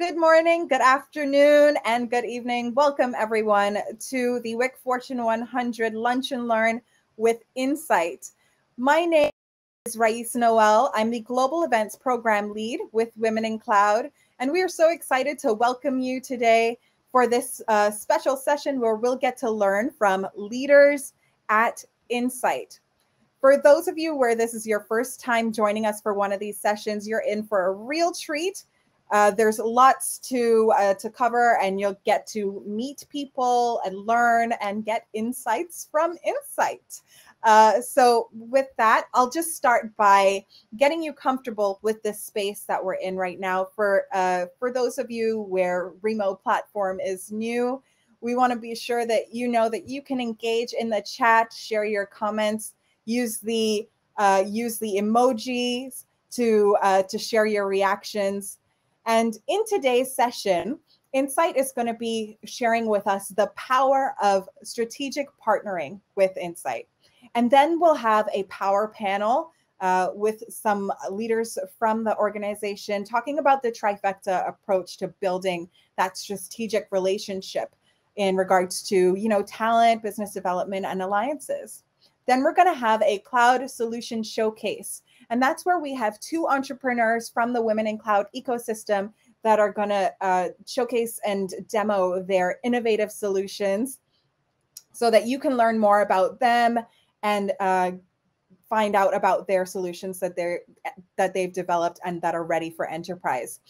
Good morning, good afternoon, and good evening. Welcome, everyone, to the WIC Fortune 100 Lunch and Learn with Insight. My name is Rais Noel. I'm the Global Events Program Lead with Women in Cloud, and we are so excited to welcome you today for this uh, special session where we'll get to learn from leaders at Insight. For those of you where this is your first time joining us for one of these sessions, you're in for a real treat uh, there's lots to uh, to cover, and you'll get to meet people and learn and get insights from Insight. Uh, so, with that, I'll just start by getting you comfortable with this space that we're in right now. For uh, for those of you where Remo platform is new, we want to be sure that you know that you can engage in the chat, share your comments, use the uh, use the emojis to uh, to share your reactions and in today's session, Insight is going to be sharing with us the power of strategic partnering with Insight. And then we'll have a power panel uh, with some leaders from the organization talking about the trifecta approach to building that strategic relationship in regards to you know talent business development and alliances then we're going to have a cloud solution showcase and that's where we have two entrepreneurs from the Women in Cloud ecosystem that are going to uh, showcase and demo their innovative solutions so that you can learn more about them and uh, find out about their solutions that they're that they've developed and that are ready for enterprise.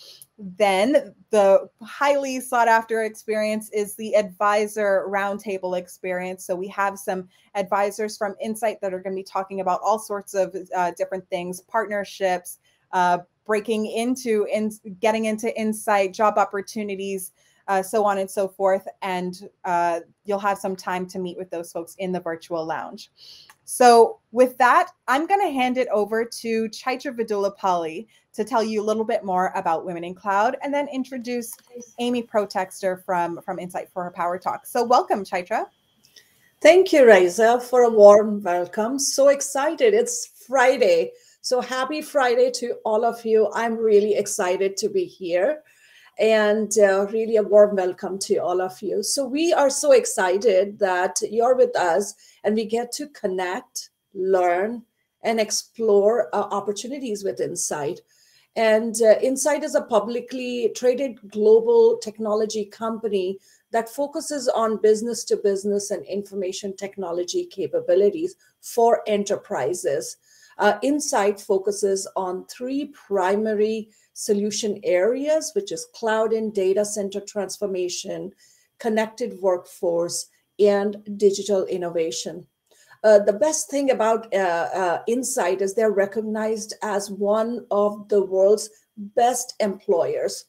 Then the highly sought after experience is the advisor roundtable experience. So we have some advisors from Insight that are going to be talking about all sorts of uh, different things, partnerships, uh, breaking into in getting into Insight, job opportunities. Uh, so on and so forth. And uh, you'll have some time to meet with those folks in the virtual lounge. So, with that, I'm going to hand it over to Chaitra Vedullapalli to tell you a little bit more about Women in Cloud and then introduce Amy Protexter from, from Insight for her Power Talk. So, welcome, Chaitra. Thank you, Raisa, for a warm welcome. So excited. It's Friday. So, happy Friday to all of you. I'm really excited to be here and uh, really a warm welcome to all of you. So, we are so excited that you're with us and we get to connect, learn, and explore uh, opportunities with Insight. And uh, Insight is a publicly traded global technology company that focuses on business to business and information technology capabilities for enterprises. Uh, Insight focuses on three primary solution areas, which is cloud and data center transformation, connected workforce, and digital innovation. Uh, the best thing about uh, uh, Insight is they're recognized as one of the world's best employers.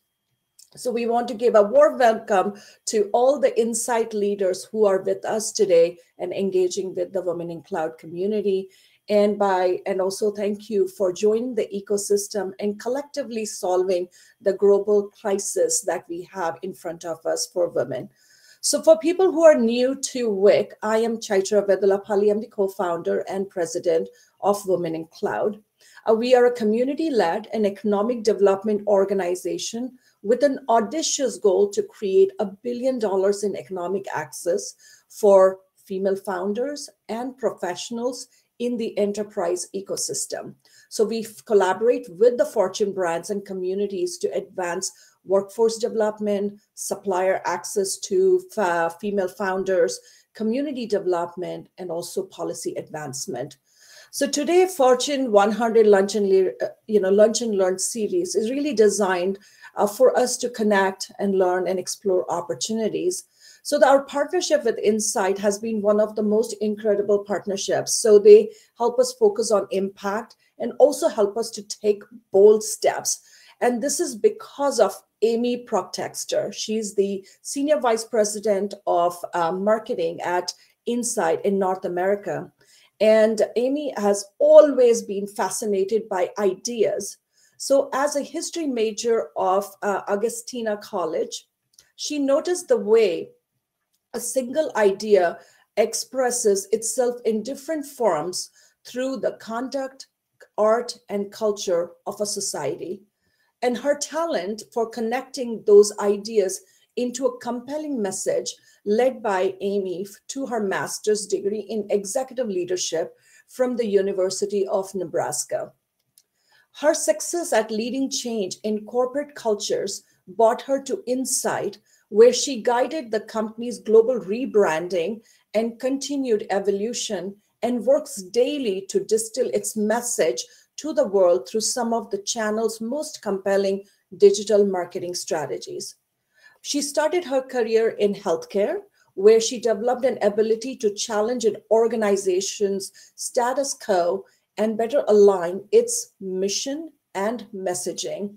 So we want to give a warm welcome to all the Insight leaders who are with us today and engaging with the Women in Cloud community and by and also thank you for joining the ecosystem and collectively solving the global crisis that we have in front of us for women so for people who are new to WIC, I am Chaitra Vedullapalli. I'm the co-founder and president of Women in Cloud. Uh, we are a community-led and economic development organization with an audacious goal to create a billion dollars in economic access for female founders and professionals in the enterprise ecosystem. So we collaborate with the Fortune brands and communities to advance workforce development, supplier access to female founders, community development, and also policy advancement. So today, Fortune 100 Lunch and, uh, you know, Lunch and Learn series is really designed uh, for us to connect and learn and explore opportunities so the, our partnership with Insight has been one of the most incredible partnerships. So they help us focus on impact and also help us to take bold steps. And this is because of Amy Protexter. She's the Senior Vice President of uh, Marketing at Insight in North America. And Amy has always been fascinated by ideas. So, as a history major of uh, Augustana College, she noticed the way a single idea expresses itself in different forms through the conduct, art, and culture of a society. and her talent for connecting those ideas into a compelling message led by Amy to her master's degree in executive leadership from the University of Nebraska. Her success at leading change in corporate cultures brought her to Insight, where she guided the company's global rebranding and continued evolution and works daily to distill its message to the world through some of the channel's most compelling digital marketing strategies. She started her career in healthcare, where she developed an ability to challenge an organization's status quo and better align its mission and messaging.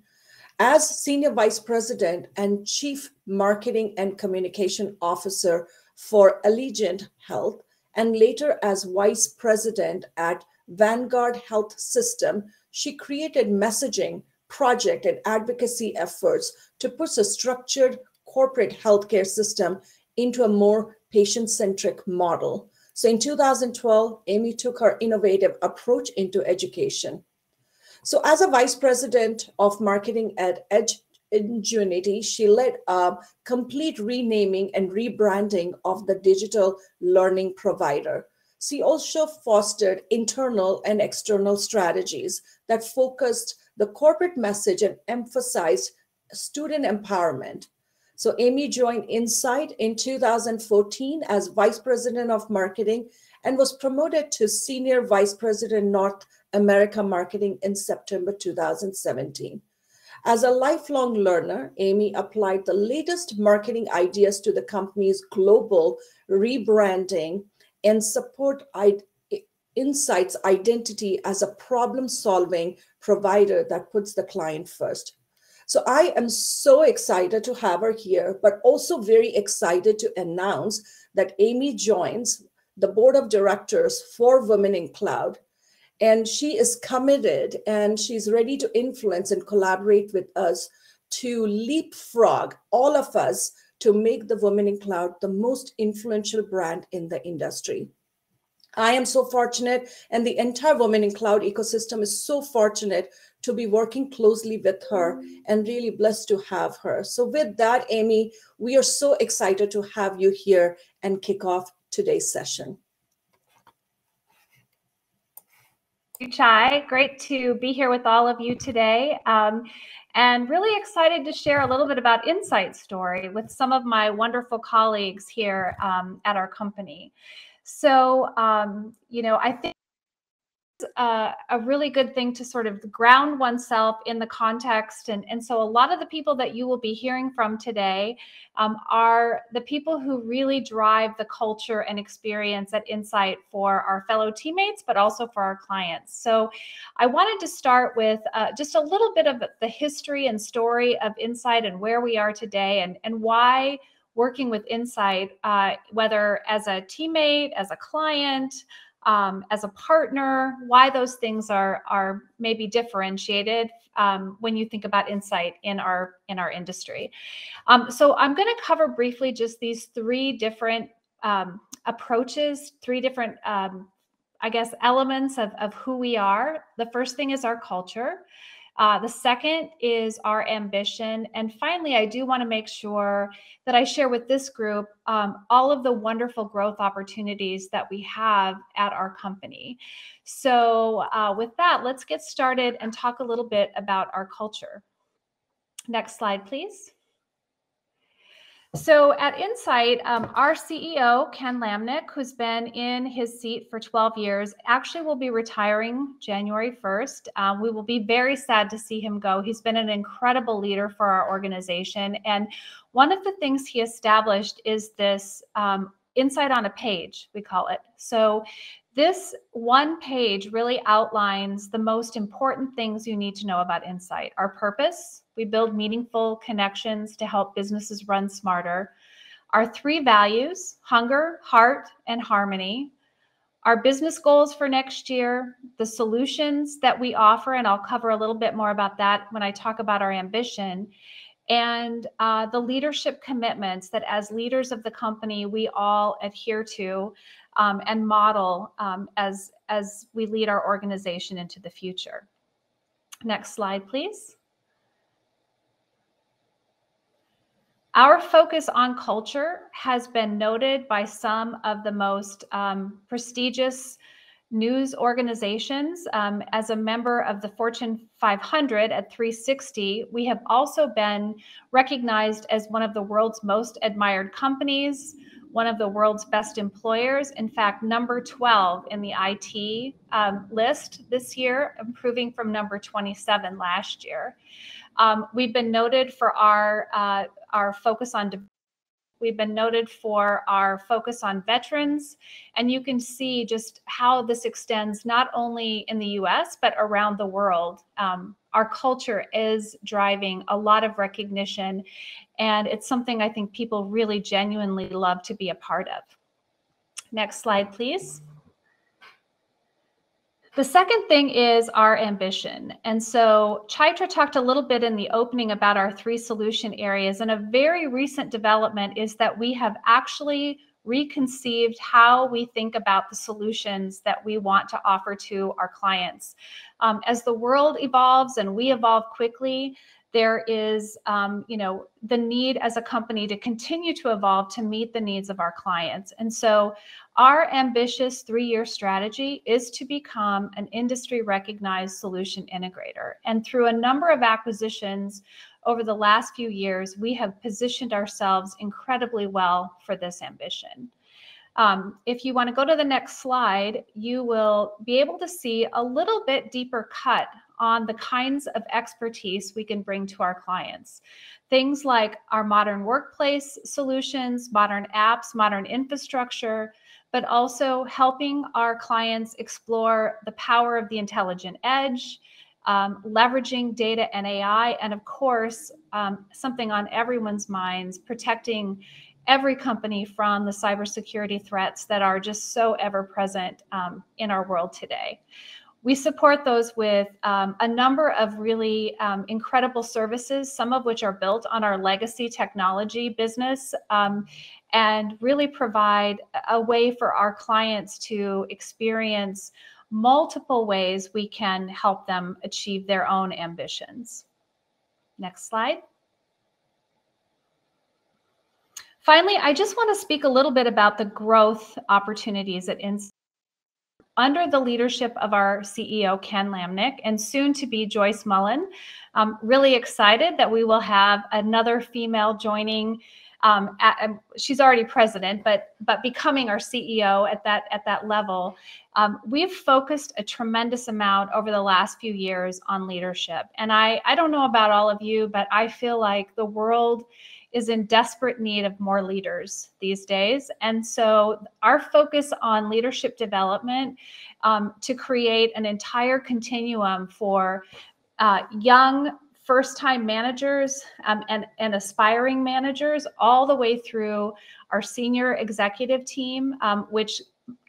As Senior Vice President and Chief Marketing and Communication Officer for Alegent Health, and later as Vice President at Vanguard Health System, she created messaging, project, and advocacy efforts to push a structured corporate healthcare system into a more patient centric model. So in 2012, Amy took her innovative approach into education. So, as a vice president of marketing at Edge Ingenuity, she led a complete renaming and rebranding of the digital learning provider. She also fostered internal and external strategies that focused the corporate message and emphasized student empowerment. So, Amy joined Insight in 2014 as Vice President of Marketing and was promoted to Senior Vice President North America Marketing in September 2017. As a lifelong learner, Amy applied the latest marketing ideas to the company's global rebranding and support Insight's identity as a problem solving provider that puts the client first. So I am so excited to have her here, but also very excited to announce that Amy joins the board of directors for Women in Cloud. And she is committed and she's ready to influence and collaborate with us to leapfrog all of us to make the Women in Cloud the most influential brand in the industry. I am so fortunate, and the entire Women in Cloud ecosystem is so fortunate to be working closely with her and really blessed to have her. So, with that, Amy, we are so excited to have you here and kick off today's session. Chai, great to be here with all of you today. Um, and really excited to share a little bit about Insight Story with some of my wonderful colleagues here um, at our company. So, um, you know, I think uh, a really good thing to sort of ground oneself in the context. And, and so a lot of the people that you will be hearing from today um, are the people who really drive the culture and experience at Insight for our fellow teammates, but also for our clients. So I wanted to start with uh, just a little bit of the history and story of Insight and where we are today and, and why working with Insight, uh, whether as a teammate, as a client, um, as a partner, why those things are are maybe differentiated um, when you think about insight in our in our industry. Um, so I'm going to cover briefly just these three different um, approaches, three different um, I guess elements of, of who we are. The first thing is our culture. Uh, the second is our ambition. And finally, I do want to make sure that I share with this group um, all of the wonderful growth opportunities that we have at our company. So, uh, with that, let's get started and talk a little bit about our culture. Next slide, please. So at Insight, um, our CEO, Ken Lamneck, who's been in his seat for 12 years, actually will be retiring January 1st. Um, we will be very sad to see him go. He's been an incredible leader for our organization. And one of the things he established is this um, insight on a page, we call it. So this one page really outlines the most important things you need to know about Insight our purpose, we build meaningful connections to help businesses run smarter. Our three values hunger, heart, and harmony. Our business goals for next year, the solutions that we offer, and I'll cover a little bit more about that when I talk about our ambition, and uh, the leadership commitments that as leaders of the company we all adhere to um, and model um, as, as we lead our organization into the future. Next slide, please. Our focus on culture has been noted by some of the most um, prestigious news organizations. Um, as a member of the Fortune 500 at 360, we have also been recognized as one of the world's most admired companies, one of the world's best employers. In fact, number 12 in the IT um, list this year, improving from number 27 last year. Um, we've been noted for our uh, our focus on We've been noted for our focus on veterans, and you can see just how this extends not only in the US, but around the world. Um, our culture is driving a lot of recognition, and it's something I think people really genuinely love to be a part of. Next slide, please. The second thing is our ambition. And so Chaitra talked a little bit in the opening about our three solution areas. And a very recent development is that we have actually reconceived how we think about the solutions that we want to offer to our clients. Um, as the world evolves and we evolve quickly, there is um, you know the need as a company to continue to evolve to meet the needs of our clients. And so our ambitious three-year strategy is to become an industry recognized solution integrator. And through a number of acquisitions over the last few years we have positioned ourselves incredibly well for this ambition. Um, if you want to go to the next slide, you will be able to see a little bit deeper cut on the kinds of expertise we can bring to our clients. Things like our modern workplace solutions, modern apps, modern infrastructure, but also helping our clients explore the power of the intelligent edge, um, leveraging data and AI, and of course, um, something on everyone's minds, protecting every company from the cybersecurity threats that are just so ever present um, in our world today. We support those with um, a number of really um, incredible services, some of which are built on our legacy technology business, um, and really provide a way for our clients to experience multiple ways we can help them achieve their own ambitions. Next slide. Finally, I just want to speak a little bit about the growth opportunities at Insight under the leadership of our CEO, Ken Lamneck, and soon to be Joyce Mullen. I'm really excited that we will have another female joining. Um, at, um, she's already president, but but becoming our CEO at that at that level, um, we've focused a tremendous amount over the last few years on leadership. And I I don't know about all of you, but I feel like the world is in desperate need of more leaders these days. And so our focus on leadership development um, to create an entire continuum for uh, young first time managers um, and, and aspiring managers all the way through our senior executive team, um, which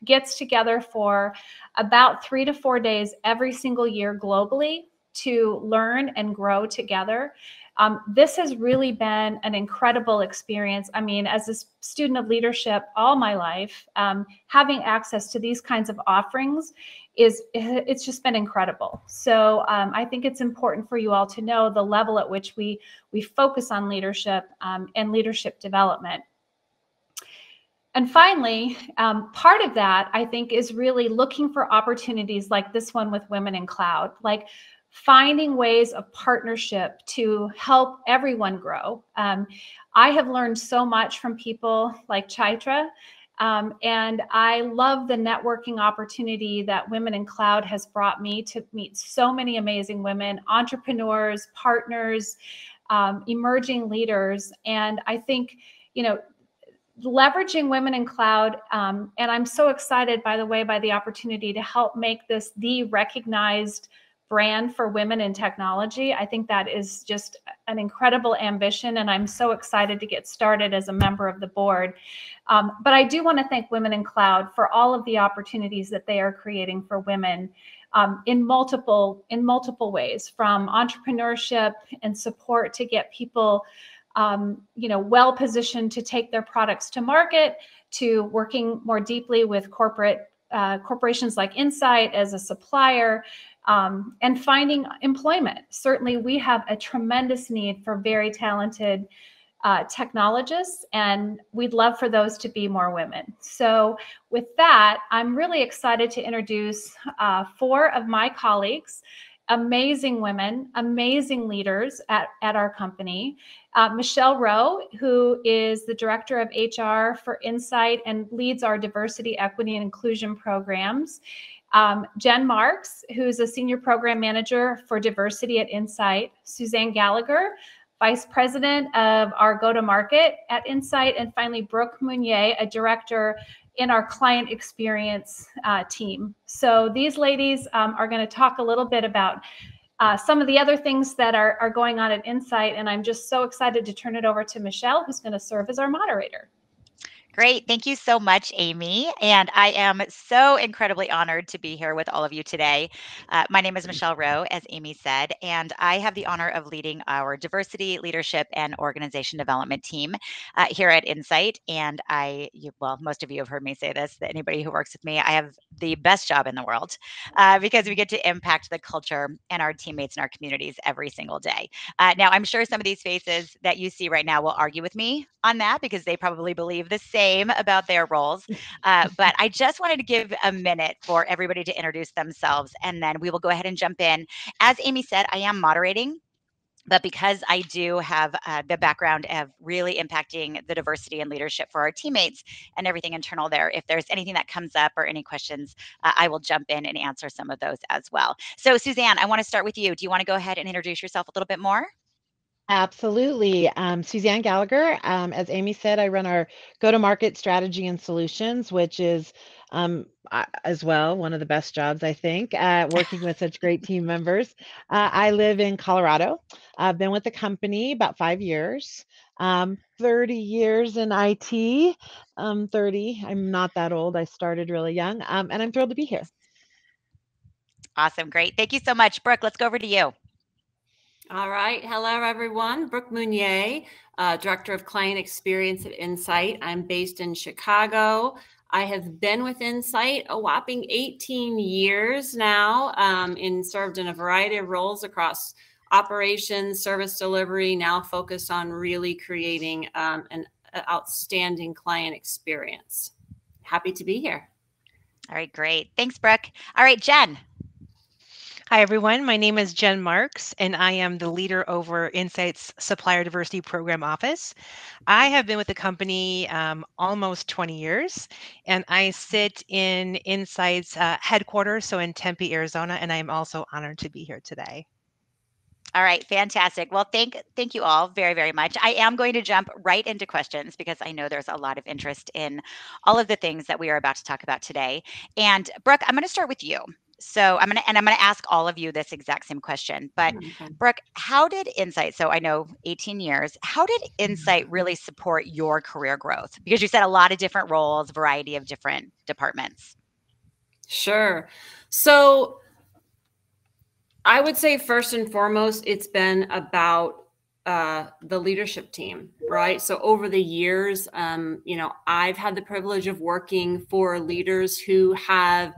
gets together for about three to four days every single year globally to learn and grow together. Um, this has really been an incredible experience. I mean, as a student of leadership all my life, um, having access to these kinds of offerings is it's just been incredible. So um, I think it's important for you all to know the level at which we we focus on leadership um, and leadership development. And finally, um, part of that I think is really looking for opportunities like this one with Women in Cloud. Like finding ways of partnership to help everyone grow. Um, I have learned so much from people like Chaitra. Um, and I love the networking opportunity that Women in Cloud has brought me to meet so many amazing women, entrepreneurs, partners, um, emerging leaders. And I think, you know, leveraging women in cloud um, and i'm so excited by the way by the opportunity to help make this the recognized brand for women in technology. I think that is just an incredible ambition, and I'm so excited to get started as a member of the board. Um, but I do want to thank Women in Cloud for all of the opportunities that they are creating for women um, in multiple in multiple ways, from entrepreneurship and support to get people. Um, you know, well positioned to take their products to market, to working more deeply with corporate uh, corporations like Insight as a supplier, um, and finding employment. Certainly, we have a tremendous need for very talented uh, technologists, and we'd love for those to be more women. So, with that, I'm really excited to introduce uh, four of my colleagues, amazing women, amazing leaders at, at our company. Uh, Michelle Rowe, who is the director of HR for Insight and leads our diversity, equity, and inclusion programs. Um, Jen Marks, who's a senior program manager for diversity at Insight. Suzanne Gallagher, vice president of our go to market at Insight, and finally Brooke Meunier, a director in our client experience uh, team. So these ladies um, are going to talk a little bit about uh, some of the other things that are, are going on at Insight, and I'm just so excited to turn it over to Michelle, who's going to serve as our moderator. Great. Thank you so much, Amy. And I am so incredibly honored to be here with all of you today. Uh, my name is Michelle Rowe, as Amy said, and I have the honor of leading our diversity, leadership, and organization development team uh, here at Insight. And I, you, well, most of you have heard me say this that anybody who works with me, I have the best job in the world uh, because we get to impact the culture and our teammates and our communities every single day. Uh, now, I'm sure some of these faces that you see right now will argue with me on that because they probably believe the same about their roles. Uh, but I just wanted to give a minute for everybody to introduce themselves, and then we will go ahead and jump in. As Amy said, I am moderating but because I do have uh, the background of really impacting the diversity and leadership for our teammates and everything internal there, if there's anything that comes up or any questions, uh, I will jump in and answer some of those as well. So, Suzanne, I want to start with you. Do you want to go ahead and introduce yourself a little bit more? Absolutely. Um, Suzanne Gallagher, um, as Amy said, I run our go to market strategy and solutions, which is um, as well one of the best jobs, I think, uh, working with such great team members. Uh, I live in Colorado. I've been with the company about five years. Um, 30 years in IT. Um, 30. I'm not that old. I started really young, um, and I'm thrilled to be here. Awesome. Great. Thank you so much. Brooke, let's go over to you. All right. Hello, everyone. Brooke Meunier, uh, Director of Client Experience at Insight. I'm based in Chicago. I have been with Insight a whopping 18 years now um, and served in a variety of roles across operations, service delivery, now focused on really creating um, an outstanding client experience. Happy to be here. All right, great. Thanks, Brooke. All right, Jen. Hi, everyone. My name is Jen Marks, and I am the leader over Insight's Supplier Diversity Program Office. I have been with the company um, almost 20 years, and I sit in Insight's uh, headquarters, so in Tempe, Arizona, and I am also honored to be here today. All right, fantastic. Well, thank thank you all very very much. I am going to jump right into questions because I know there's a lot of interest in all of the things that we are about to talk about today. And Brooke, I'm going to start with you. So I'm gonna and I'm gonna ask all of you this exact same question. But okay. Brooke, how did Insight? So I know 18 years. How did Insight really support your career growth? Because you said a lot of different roles, variety of different departments. Sure. So I would say first and foremost, it's been about uh, the leadership team, right? So over the years, um, you know, I've had the privilege of working for leaders who have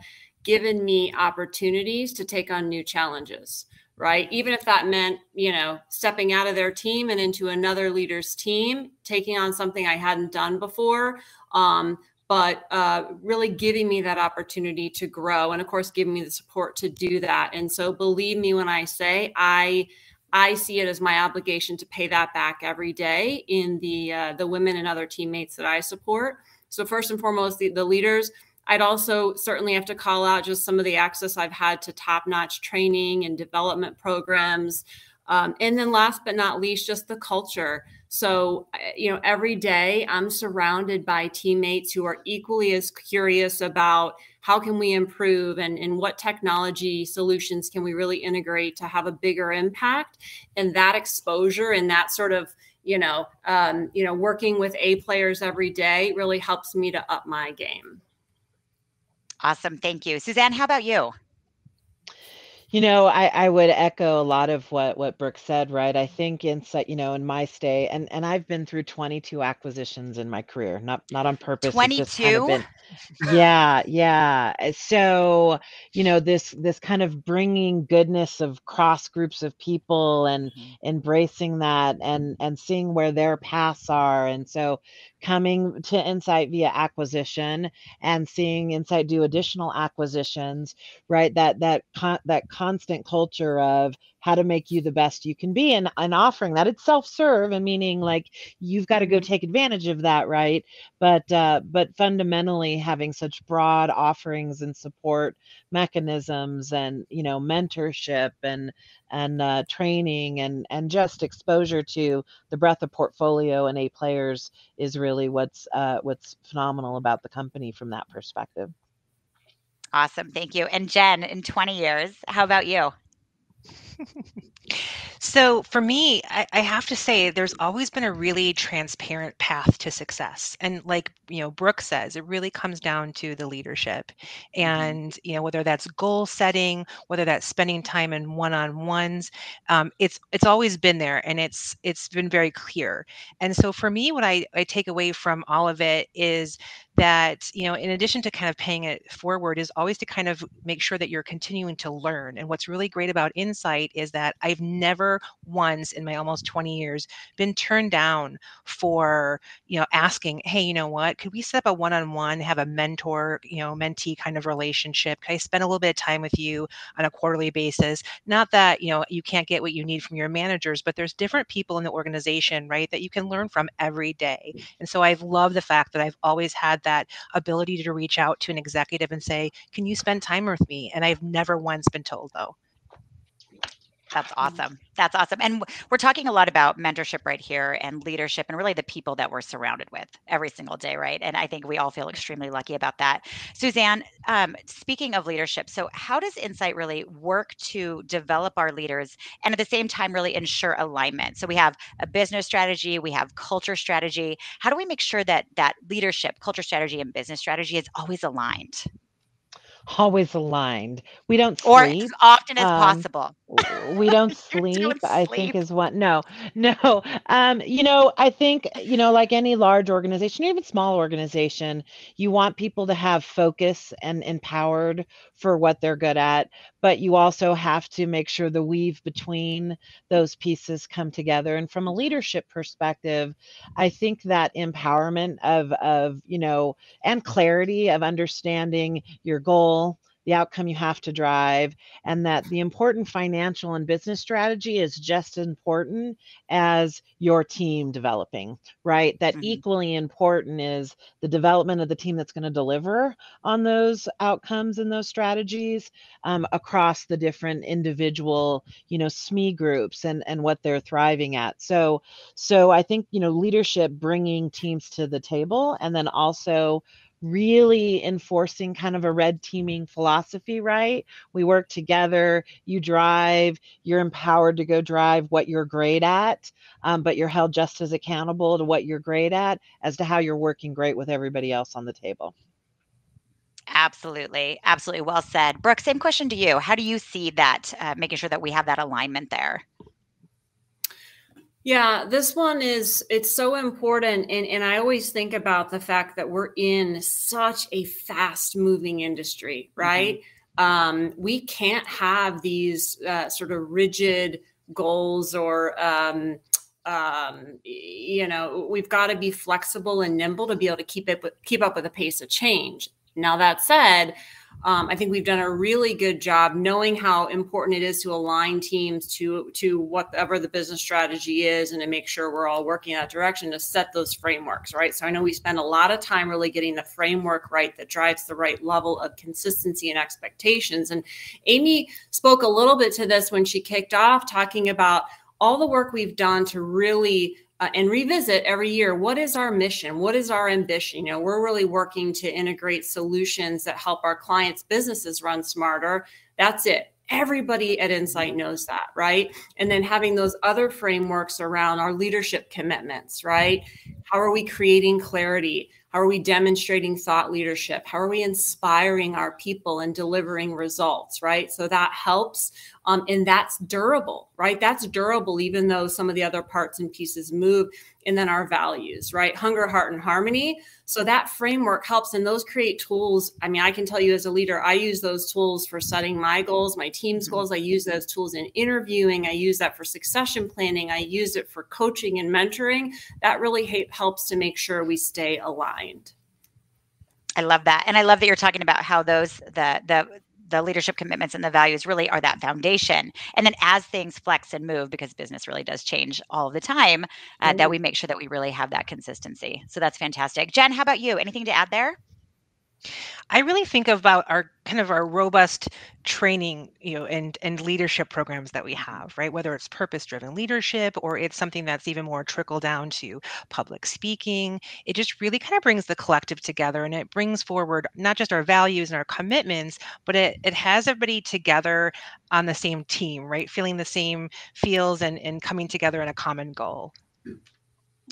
given me opportunities to take on new challenges right? Even if that meant you know stepping out of their team and into another leader's team taking on something i hadn't done before um, but uh, really giving me that opportunity to grow and of course giving me the support to do that. And so believe me when i say i i see it as my obligation to pay that back every day in the uh, the women and other teammates that i support. So first and foremost the, the leaders I'd also certainly have to call out just some of the access I've had to top notch training and development programs. Um, and then last but not least, just the culture. So, you know, every day I'm surrounded by teammates who are equally as curious about how can we improve and, and what technology solutions can we really integrate to have a bigger impact. And that exposure and that sort of you know, um, you know, working with A players every day really helps me to up my game. Awesome. Thank you. Suzanne, how about you? You know, I, I would echo a lot of what what Brooke said, right? I think insight, you know, in my stay, and and I've been through 22 acquisitions in my career, not not on purpose. It's just kind of 22? been, yeah, yeah. Uh, So, you know, this this kind of bringing goodness of cross groups of people and Mhm. embracing that and and seeing where their paths are. And so coming to Insight via acquisition and seeing Insight do additional acquisitions right? That that con- that constant culture of how to make you the best you can be and, and offering that it's self-serve and meaning like you've got to go Mhm. take advantage of that right but uh, but fundamentally having such broad offerings and support mechanisms and you know mentorship and and uh, training and and just exposure to the breadth of portfolio and a players is really what's uh, what's phenomenal about the company from that perspective Awesome. Thank you. And Jen, in 20 years, how about you? So for me, I, I have to say, there's always been a really transparent path to success. And like, you know, Brooke says, it really comes down to the leadership. Mhm. And, you know, whether that's goal setting, whether that's spending time in one-on-ones, um, it's it's always been there and it's it's been very clear. And so for me, what I, I take away from all of it is that, you know, in addition to kind of paying it forward, is always to kind of make sure that you're continuing to learn. And what's really great about Insight is that I've never once in my almost 20 years been turned down for, you know, asking, hey, you know what, could we set up a one-on-one, have a mentor, you know, mentee kind of relationship? Can I spend a little bit of time with you on a quarterly basis? Not that, you know, you can't get what you need from your managers, but there's different people in the organization, right, that you can learn from every day. Mm. And so I've loved the fact that I've always had that ability to reach out to an executive and say, can you spend time with me? And I've never once been told though. That's awesome. That's awesome. And we're talking a lot about mentorship right here and leadership and really the people that we're surrounded with every single day, right? And I think we all feel extremely lucky about that. Suzanne, um, speaking of leadership, so how does Insight really work to develop our leaders and at the same time really ensure alignment? So we have a business strategy, we have culture strategy. How do we make sure that that leadership, culture strategy, and business strategy is always aligned always aligned we don't or as often as um, possible? We don't sleep don't i think is what no no um you know i think you know like any large organization even small organization you want people to have focus and empowered for what they're good at but you also have to make sure the weave between those pieces come together and from a leadership perspective i think that empowerment of of you know and clarity of understanding your goal the outcome you have to drive and that the important financial and business strategy is just as important as your team developing, right? That Mhm. equally important is the development of the team that's going to deliver on those outcomes and those strategies um, across the different individual, you know, SME groups and and what they're thriving at. So, so I think you know leadership bringing teams to the table, and then also really enforcing kind of a red teaming philosophy, right? We work together, you drive, you're empowered to go drive what you're great at, um, but you're held just as accountable to what you're great at as to how you're working great with everybody else on the table. Absolutely. Absolutely. Well said. Brooke, same question to you. How do you see that, uh, making sure that we have that alignment there? Yeah, this one is it's so important and and I always think about the fact that we're in such a fast moving industry, right? Um, we can't have these uh, sort of rigid goals or um, um, you know, we've got to be flexible and nimble to be able to keep it keep up with the pace of change. Now that said, um, I think we've done a really good job knowing how important it is to align teams to to whatever the business strategy is, and to make sure we're all working in that direction to set those frameworks, right? So I know we spend a lot of time really getting the framework right that drives the right level of consistency and expectations. And Amy spoke a little bit to this when she kicked off, talking about all the work we've done to really uh, and revisit every year what is our mission? What is our ambition? You know we're really working to integrate solutions that help our clients businesses run smarter. That's it. Everybody at insight knows that right? And then having those other frameworks around our leadership commitments right? How are we creating clarity How are we demonstrating thought leadership? How are we inspiring our people and delivering results, right? So that helps. Um, and that's durable, right? That's durable, even though some of the other parts and pieces move. And then our values, right? Hunger, heart, and harmony. So that framework helps. And those create tools. I mean, I can tell you as a leader, I use those tools for setting my goals, my team's mm-hmm. goals. I use those tools in interviewing. I use that for succession planning. I use it for coaching and mentoring. That really helps to make sure we stay aligned. I love that. And I love that you're talking about how those the the the leadership commitments and the values really are that foundation. And then as things flex and move, because business really does change all the time, uh, mm-hmm. that we make sure that we really have that consistency. So that's fantastic. Jen, how about you? Anything to add there? I really think about our kind of our robust training, you know, and and leadership programs that we have, right? Whether it's purpose-driven leadership or it's something that's even more trickle down to public speaking, it just really kind of brings the collective together and it brings forward not just our values and our commitments, but it it has everybody together on the same team, right? Feeling the same feels and and coming together in a common goal.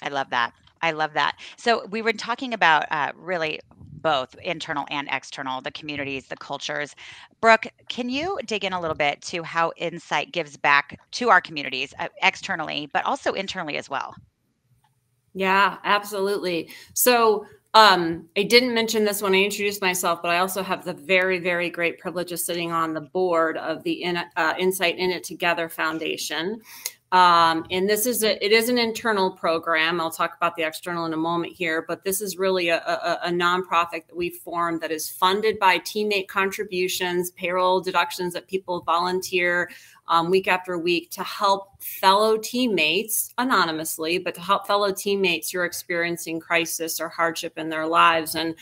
I love that. I love that. So we were talking about uh, really both internal and external, the communities, the cultures. Brooke, can you dig in a little bit to how Insight gives back to our communities uh, externally, but also internally as well? Yeah, absolutely. So um, I didn't mention this when I introduced myself, but I also have the very, very great privilege of sitting on the board of the in, uh, Insight in It Together Foundation. Um, and this is a, it is an internal program. I'll talk about the external in a moment here, but this is really a, a, a nonprofit that we formed that is funded by teammate contributions, payroll deductions that people volunteer um, week after week to help fellow teammates anonymously, but to help fellow teammates who are experiencing crisis or hardship in their lives. And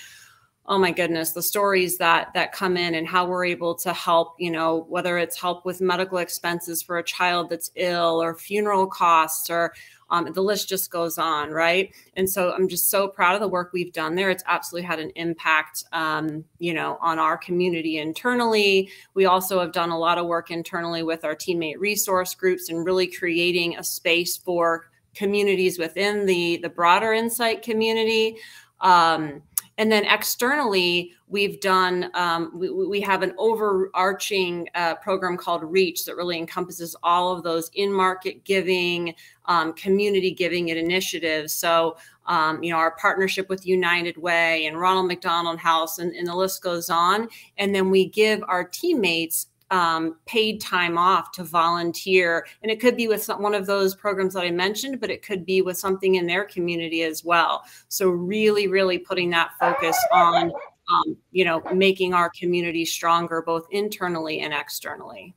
oh my goodness the stories that that come in and how we're able to help you know whether it's help with medical expenses for a child that's ill or funeral costs or um, the list just goes on right? And so i'm just so proud of the work we've done there. It's absolutely had an impact um, you know on our community internally. We also have done a lot of work internally with our teammate resource groups and really creating a space for communities within the the broader insight community. Um, and then externally, we've done, um, we, we, have an overarching uh, program called REACH that really encompasses all of those in market giving, um, community giving and initiatives. So, um, you know, our partnership with United Way and Ronald McDonald House, and, and the list goes on. And then we give our teammates um, paid time off to volunteer. And it could be with some, one of those programs that I mentioned, but it could be with something in their community as well. So really, really putting that focus on, um, you know, making our community stronger, both internally and externally.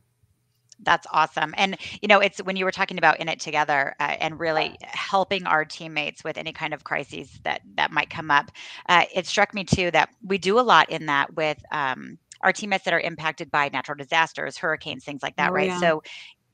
That's awesome. And, you know, it's when you were talking about in it together uh, and really helping our teammates with any kind of crises that that might come up. Uh, it struck me too that we do a lot in that with um, our teammates that are impacted by natural disasters, hurricanes, things like that, oh, right? Yeah. So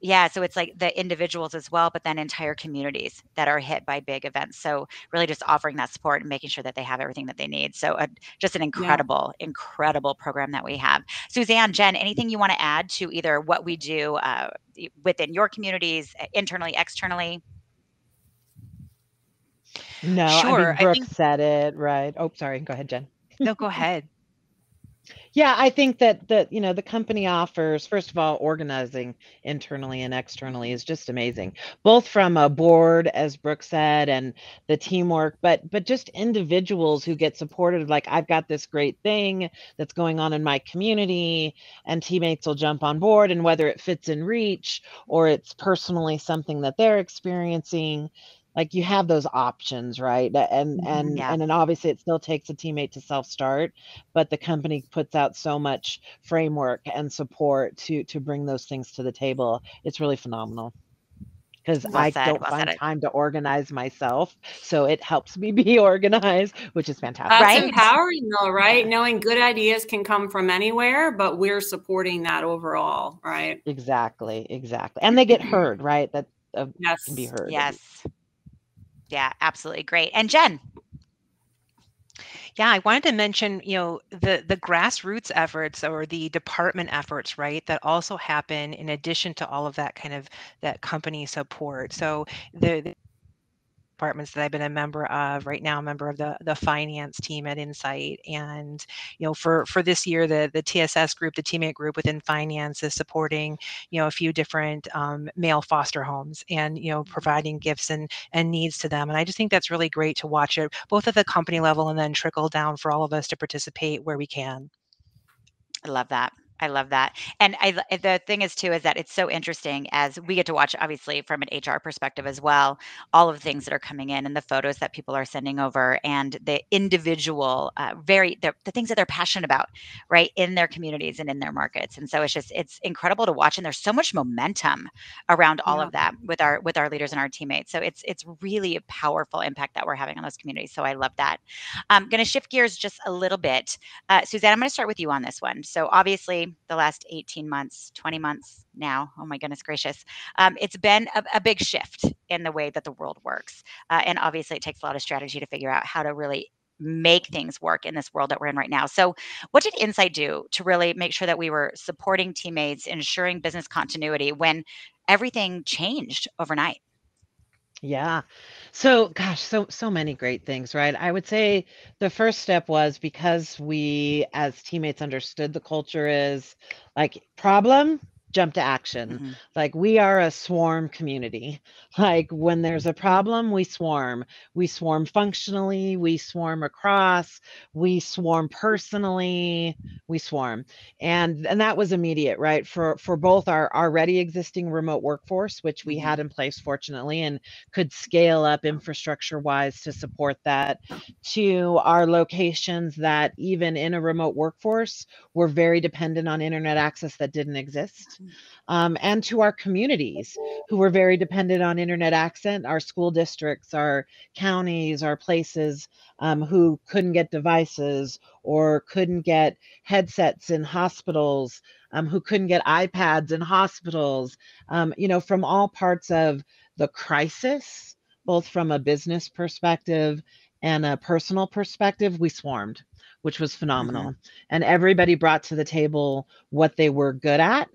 yeah, so it's like the individuals as well, but then entire communities that are hit by big events. So really just offering that support and making sure that they have everything that they need. So uh, just an incredible, yeah. incredible program that we have. Suzanne, Jen, anything you want to add to either what we do uh, within your communities, internally, externally? No, sure. I mean, Brooke I think... said it right. Oh, sorry. Go ahead, Jen. no, go ahead. Yeah, I think that that you know the company offers first of all organizing internally and externally is just amazing. Both from a board as Brooke said and the teamwork, but but just individuals who get supported like I've got this great thing that's going on in my community and teammates will jump on board and whether it fits in reach or it's personally something that they're experiencing like you have those options right and mm-hmm, and yeah. and then obviously it still takes a teammate to self start but the company puts out so much framework and support to to bring those things to the table it's really phenomenal because well I said, don't well find said. time to organize myself. So it helps me be organized, which is fantastic. That's right? empowering though, right? Knowing good ideas can come from anywhere, but we're supporting that overall, right? Exactly, exactly. And they get heard, right? That uh, yes. can be heard. Yes. Yeah, absolutely great. And Jen. Yeah, I wanted to mention, you know, the the grassroots efforts or the department efforts, right, that also happen in addition to all of that kind of that company support. So the, the departments that I've been a member of. Right now, a member of the the finance team at Insight, and you know, for for this year, the the TSS group, the teammate group within finance, is supporting you know a few different um, male foster homes, and you know, providing gifts and and needs to them. And I just think that's really great to watch it both at the company level and then trickle down for all of us to participate where we can. I love that. I love that. And I the thing is too is that it's so interesting as we get to watch obviously from an HR perspective as well, all of the things that are coming in and the photos that people are sending over and the individual uh, very the, the things that they're passionate about, right, in their communities and in their markets. And so it's just it's incredible to watch and there's so much momentum around all yeah. of that with our with our leaders and our teammates. So it's it's really a powerful impact that we're having on those communities. So I love that. I'm going to shift gears just a little bit. Uh, Suzanne, I'm going to start with you on this one. So obviously the last 18 months, 20 months now. Oh my goodness gracious. Um, it's been a, a, big shift in the way that the world works. Uh, and obviously, it takes a lot of strategy to figure out how to really make things work in this world that we're in right now. So, what did Insight do to really make sure that we were supporting teammates, ensuring business continuity when everything changed overnight? Yeah. So, gosh, so so many great things, right? I would say the first step was because we as teammates understood the culture is like problem, jump to action. Mm-hmm. Like we are a swarm community. Like when there's a problem, we swarm. We swarm functionally, we swarm across, we swarm personally, we swarm. And and that was immediate, right? For for both our already existing remote workforce, which we mm-hmm. had in place fortunately and could scale up infrastructure wise to support that, to our locations that even in a remote workforce were very dependent on internet access that didn't exist um, and to our communities who were very dependent on internet access, our school districts, our counties, our places um, who couldn't get devices or couldn't get headsets in hospitals, um, who couldn't get iPads in hospitals, um, you know, from all parts of the crisis, both from a business perspective and a personal perspective, we swarmed which was phenomenal. Mm-hmm. And everybody brought to the table what they were good at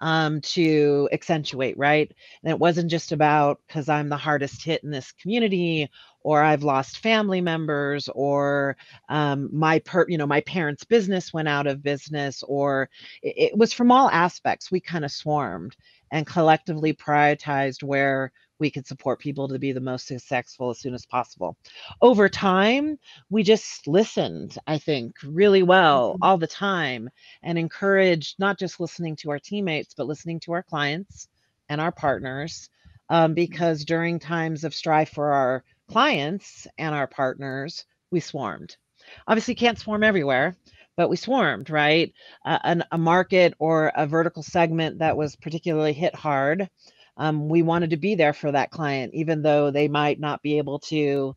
um, to accentuate, right? And it wasn't just about because I'm the hardest hit in this community or I've lost family members or um, my per you know my parents business went out of business or it, it was from all aspects we kind of swarmed and collectively prioritized where we could support people to be the most successful as soon as possible. Over time, we just listened, I think, really well mm-hmm. all the time and encouraged not just listening to our teammates, but listening to our clients and our partners. Um, mm-hmm. because during times of strife for our clients and our partners, we swarmed. Obviously, can't swarm everywhere, but we swarmed, right? Uh, an, a market or a vertical segment that was particularly hit hard um, we wanted to be there for that client, even though they might not be able to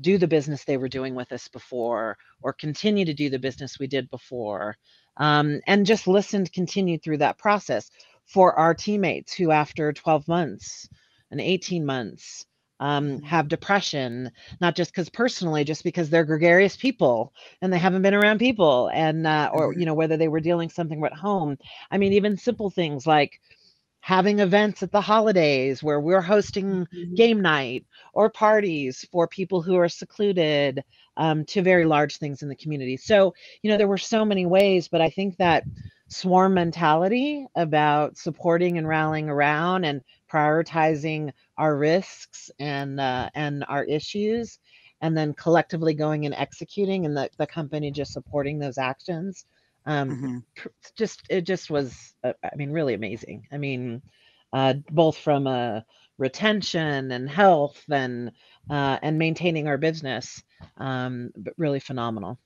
do the business they were doing with us before or continue to do the business we did before. Um, and just listened, continued through that process for our teammates who, after 12 months and 18 months, um, mm-hmm. have depression, not just because personally, just because they're gregarious people and they haven't been around people, and uh, or mm-hmm. you know whether they were dealing something at home. I mean, even simple things like having events at the holidays where we're hosting mm-hmm. game night or parties for people who are secluded um, to very large things in the community. So, you know, there were so many ways, but I think that swarm mentality about supporting and rallying around and prioritizing our risks and uh, and our issues and then collectively going and executing and the, the company just supporting those actions um mm-hmm. just it just was uh, i mean really amazing i mean uh both from a retention and health and uh and maintaining our business um but really phenomenal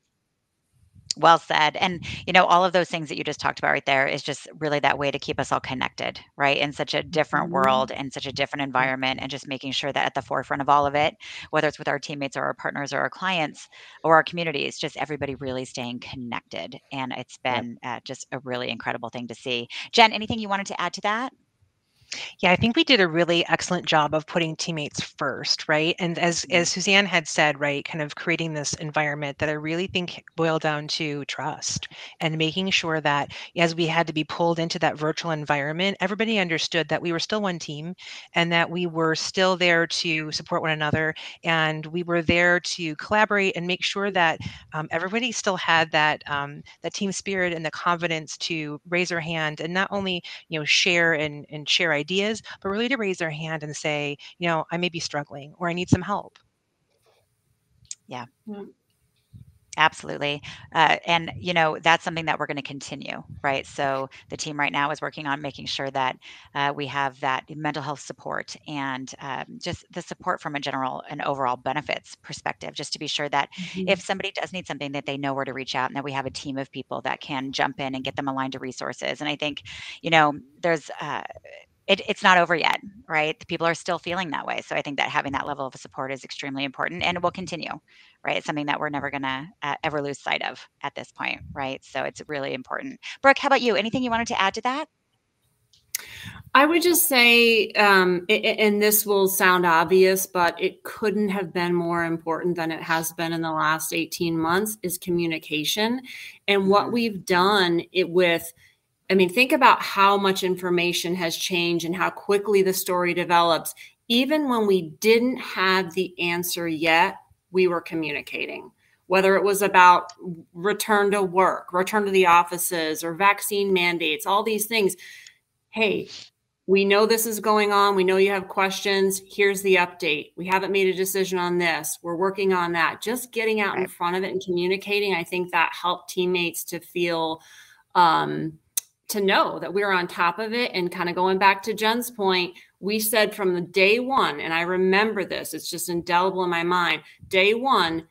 well said. And, you know, all of those things that you just talked about right there is just really that way to keep us all connected, right? In such a different mm-hmm. world and such a different environment, and just making sure that at the forefront of all of it, whether it's with our teammates or our partners or our clients or our communities, just everybody really staying connected. And it's been uh, just a really incredible thing to see. Jen, anything you wanted to add to that? Yeah, I think we did a really excellent job of putting teammates first, right? And as as mm-hmm. Suzanne had said, right, kind of creating this environment that I really think boiled down to trust and making sure that as we had to be pulled into that virtual environment, everybody understood that we were still one team and that we were still there to support one another and we were there to collaborate and make sure that um, everybody still had that um, that team spirit and the confidence to raise their hand and not only you know share and and share ideas, but really to raise their hand and say, you know, I may be struggling or I need some help. Yeah. Mm-hmm. Absolutely. Uh, and, you know, that's something that we're going to continue, right? So the team right now is working on making sure that uh, we have that mental health support and um, just the support from a general and overall benefits perspective, just to be sure that mm-hmm. if somebody does need something, that they know where to reach out and that we have a team of people that can jump in and get them aligned to resources. And I think, you know, there's, uh, it, it's not over yet, right? People are still feeling that way. So I think that having that level of support is extremely important and it will continue, right? It's something that we're never going to uh, ever lose sight of at this point, right? So it's really important. Brooke, how about you? Anything you wanted to add to that? I would just say, um, and this will sound obvious, but it couldn't have been more important than it has been in the last 18 months is communication. And what mm-hmm. we've done it with I mean, think about how much information has changed and how quickly the story develops. Even when we didn't have the answer yet, we were communicating, whether it was about return to work, return to the offices, or vaccine mandates, all these things. Hey, we know this is going on. We know you have questions. Here's the update. We haven't made a decision on this. We're working on that. Just getting out in front of it and communicating, I think that helped teammates to feel um, to know that we were on top of it. And kind of going back to Jen's point, we said from the day one, and I remember this, it's just indelible in my mind. Day one,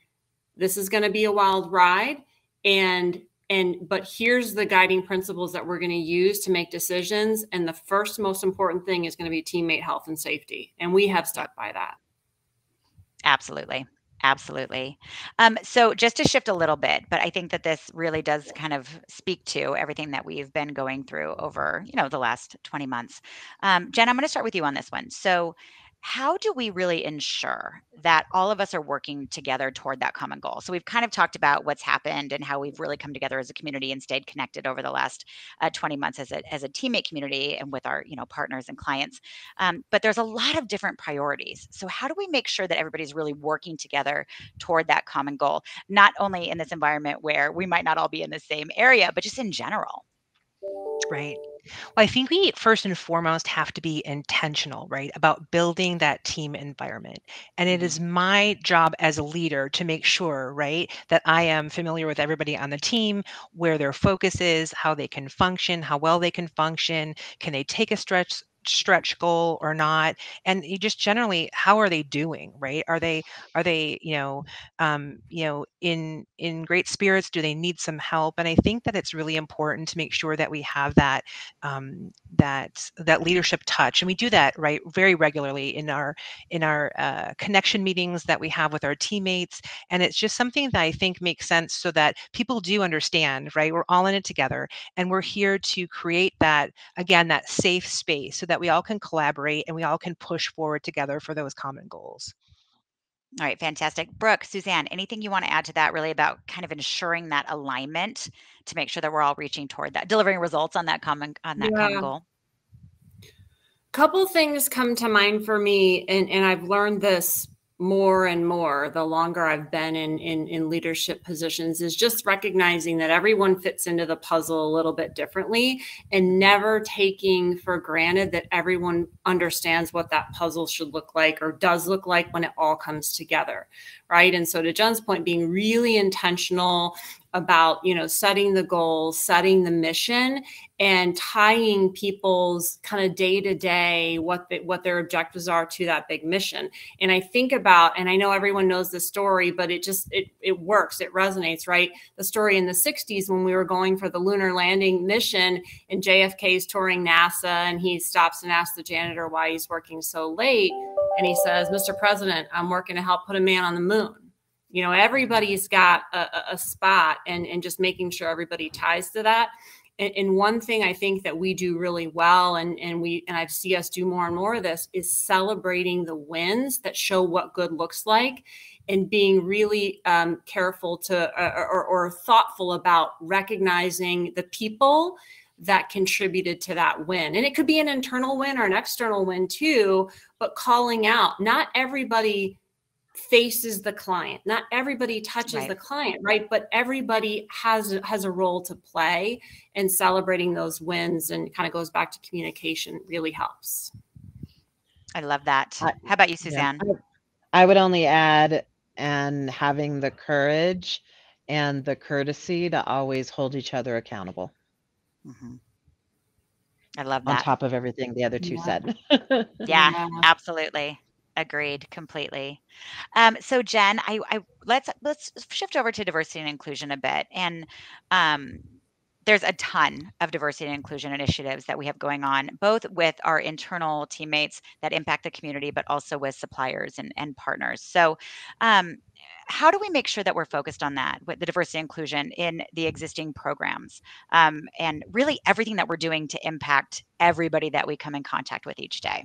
this is going to be a wild ride. And and but here's the guiding principles that we're going to use to make decisions. And the first most important thing is going to be teammate health and safety. And we have stuck by that. Absolutely. Absolutely. Um, so just to shift a little bit, but I think that this really does kind of speak to everything that we've been going through over, you know, the last 20 months. Um, Jen, I'm going to start with you on this one. So how do we really ensure that all of us are working together toward that common goal? So we've kind of talked about what's happened and how we've really come together as a community and stayed connected over the last uh, 20 months as a, as a teammate community and with our you know partners and clients. Um, but there's a lot of different priorities. So how do we make sure that everybody's really working together toward that common goal? Not only in this environment where we might not all be in the same area but just in general. Right well, I think we first and foremost have to be intentional, right, about building that team environment. And it mm-hmm. my job as a leader to make sure, right, that I am familiar with everybody on the team, where their focus is, how they can function, how well they can function, can they take a stretch stretch goal or not and you just generally how are they doing right? Are they are they you know um you know in in great spirits? Do they need some help? And i think that it's really important to make sure that we have that um that that leadership touch and we do that right very regularly in our in our uh, connection meetings that we have with our teammates and it's just something that i think makes sense so that people do understand right? We're all in it together and we're here to create that again that safe space so that we all can collaborate and we all can push forward together for those common goals. All right, fantastic. Brooke, Suzanne, anything you want to add to that really about kind of ensuring that alignment to make sure that we're all reaching toward that, delivering results on that common on that yeah. common goal? Couple things come to mind for me, and, and I've learned this more and more the longer I've been in, in, in leadership positions is just recognizing that everyone fits into the puzzle a little bit differently and never taking for granted that everyone understands what that puzzle should look like or does look like when it all comes together right? And so to Jen's point being really intentional about you know setting the goals setting the mission and tying people's kind of day to day what the, what their objectives are to that big mission. And i think about and i know everyone knows the story but it just it, it works it resonates right? The story in the 60s when we were going for the lunar landing mission and jfk is touring nasa and he stops and asks the janitor why he's working so late and he says mr president i'm working to help put a man on the moon you know everybody's got a, a spot and and just making sure everybody ties to that and, and, one thing I think that we do really well, and and we and I see us do more and more of this, is celebrating the wins that show what good looks like, and being really um, careful to uh, or, or thoughtful about recognizing the people that contributed to that win. And it could be an internal win or an external win too, but calling out not everybody faces the client. Not everybody touches right. the client, right? But everybody has has a role to play and celebrating those wins and kind of goes back to communication really helps. I love that. How about you, Suzanne? Yeah, I would only add and having the courage and the courtesy to always hold each other accountable. Mm-hmm. I love that. On top of everything the other two yeah. said. yeah, yeah, absolutely. Agreed completely. Um, so Jen, I, I let's let's shift over to diversity and inclusion a bit. And um, there's a ton of diversity and inclusion initiatives that we have going on, both with our internal teammates that impact the community, but also with suppliers and, and partners. So um, how do we make sure that we're focused on that with the diversity inclusion in the existing programs um, and really everything that we're doing to impact everybody that we come in contact with each day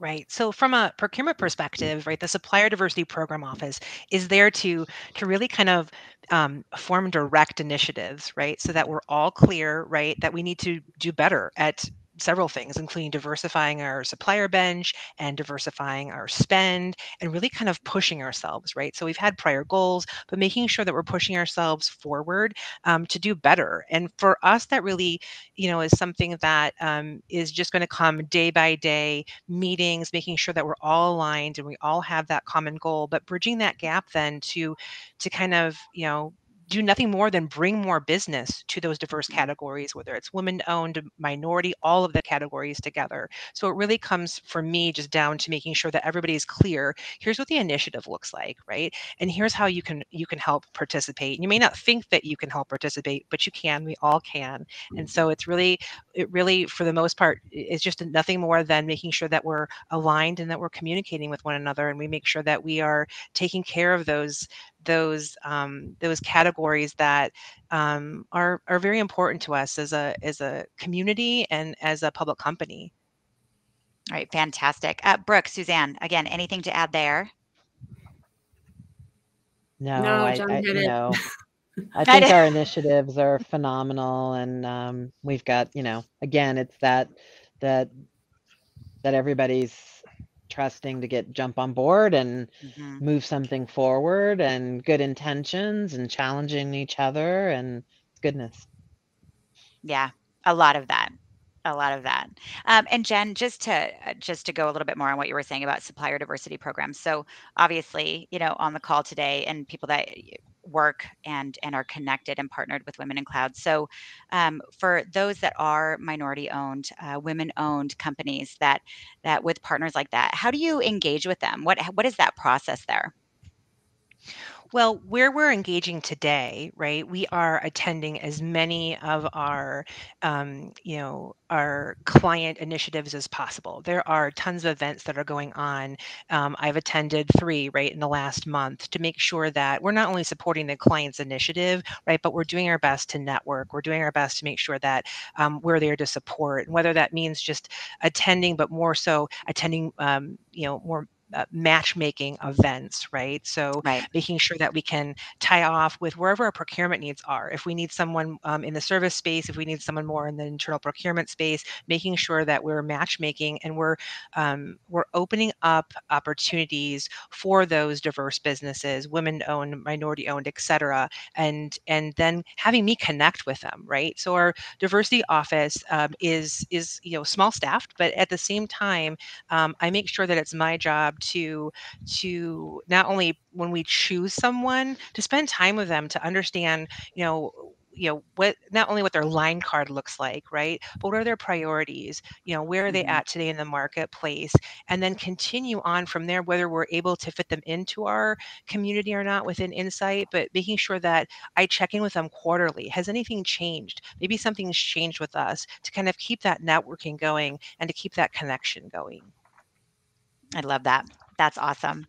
Right. So from a procurement perspective, right, the supplier diversity program office is there to to really kind of um, form direct initiatives, right, so that we're all clear, right, that we need to do better at several things, including diversifying our supplier bench and diversifying our spend and really kind of pushing ourselves, right? So we've had prior goals, but making sure that we're pushing ourselves forward um, to do better. And for us, that really, you know, is something that um, is just going to come day by day meetings, making sure that we're all aligned and we all have that common goal, but bridging that gap then to to kind of, you know, do nothing more than bring more business to those diverse mm. categories, whether it's women owned, minority, all of the categories together. So it really comes for me just down to making sure that everybody is clear. Here's what the initiative looks like, right? And here's how you can you can help participate. And you may not think that you can help participate, but you can. We all can. And mm. so it's really it really for the most part is just nothing more than making sure that we're aligned and that we're communicating with one another and we make sure that we are taking care of those those um, those categories that um, are are very important to us as a as a community and as a public company. All right, fantastic. Uh, Brooke, Suzanne, again, anything to add there? No, no I, I you know, I think our initiatives are phenomenal, and um, we've got you know, again, it's that that that everybody's trusting to get jump on board and mm-hmm. move something forward and good intentions and challenging each other and goodness. Yeah a lot of that a lot of that. Um, and jen just to uh, just to go a little bit more on what you were saying about supplier diversity programs. So obviously you know on the call today and people that work and and are connected and partnered with women in cloud. So um, for those that are minority owned uh, women owned companies that that with partners like that how do you engage with them? What what is that process there well, where we're engaging today, right, we are attending as many of our, um, you know, our client initiatives as possible. There are tons of events that are going on. Um, I've attended three, right, in the last month to make sure that we're not only supporting the client's initiative, right, but we're doing our best to network. We're doing our best to make sure that um, we're there to support, and whether that means just attending, but more so attending, um, you know, more uh, matchmaking events, right? So right. making sure that we can tie off with wherever our procurement needs are. If we need someone um, in the service space, if we need someone more in the internal procurement space, making sure that we're matchmaking and we're um, we're opening up opportunities for those diverse businesses, women-owned, minority-owned, et cetera, and and then having me connect with them, right? So our diversity office um, is is you know small staffed, but at the same time, um, I make sure that it's my job to to not only when we choose someone to spend time with them to understand you know you know what not only what their line card looks like right but what are their priorities you know where are they mm-hmm. at today in the marketplace and then continue on from there whether we're able to fit them into our community or not within insight but making sure that i check in with them quarterly. Has anything changed? Maybe something's changed with us to kind of keep that networking going and to keep that connection going I love that. That's awesome.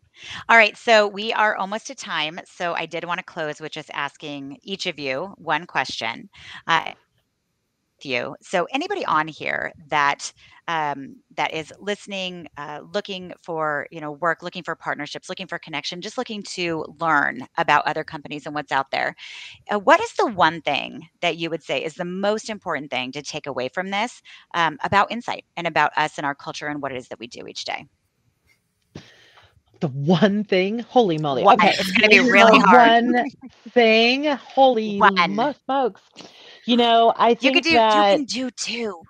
All right, so we are almost to time. So I did want to close with just asking each of you one question. Uh, you. So anybody on here that um, that is listening, uh, looking for you know work, looking for partnerships, looking for connection, just looking to learn about other companies and what's out there. Uh, what is the one thing that you would say is the most important thing to take away from this um, about Insight and about us and our culture and what it is that we do each day? The one thing holy moly okay it's going to be really hard one thing holy one. smokes you know i think you could do that, you can do two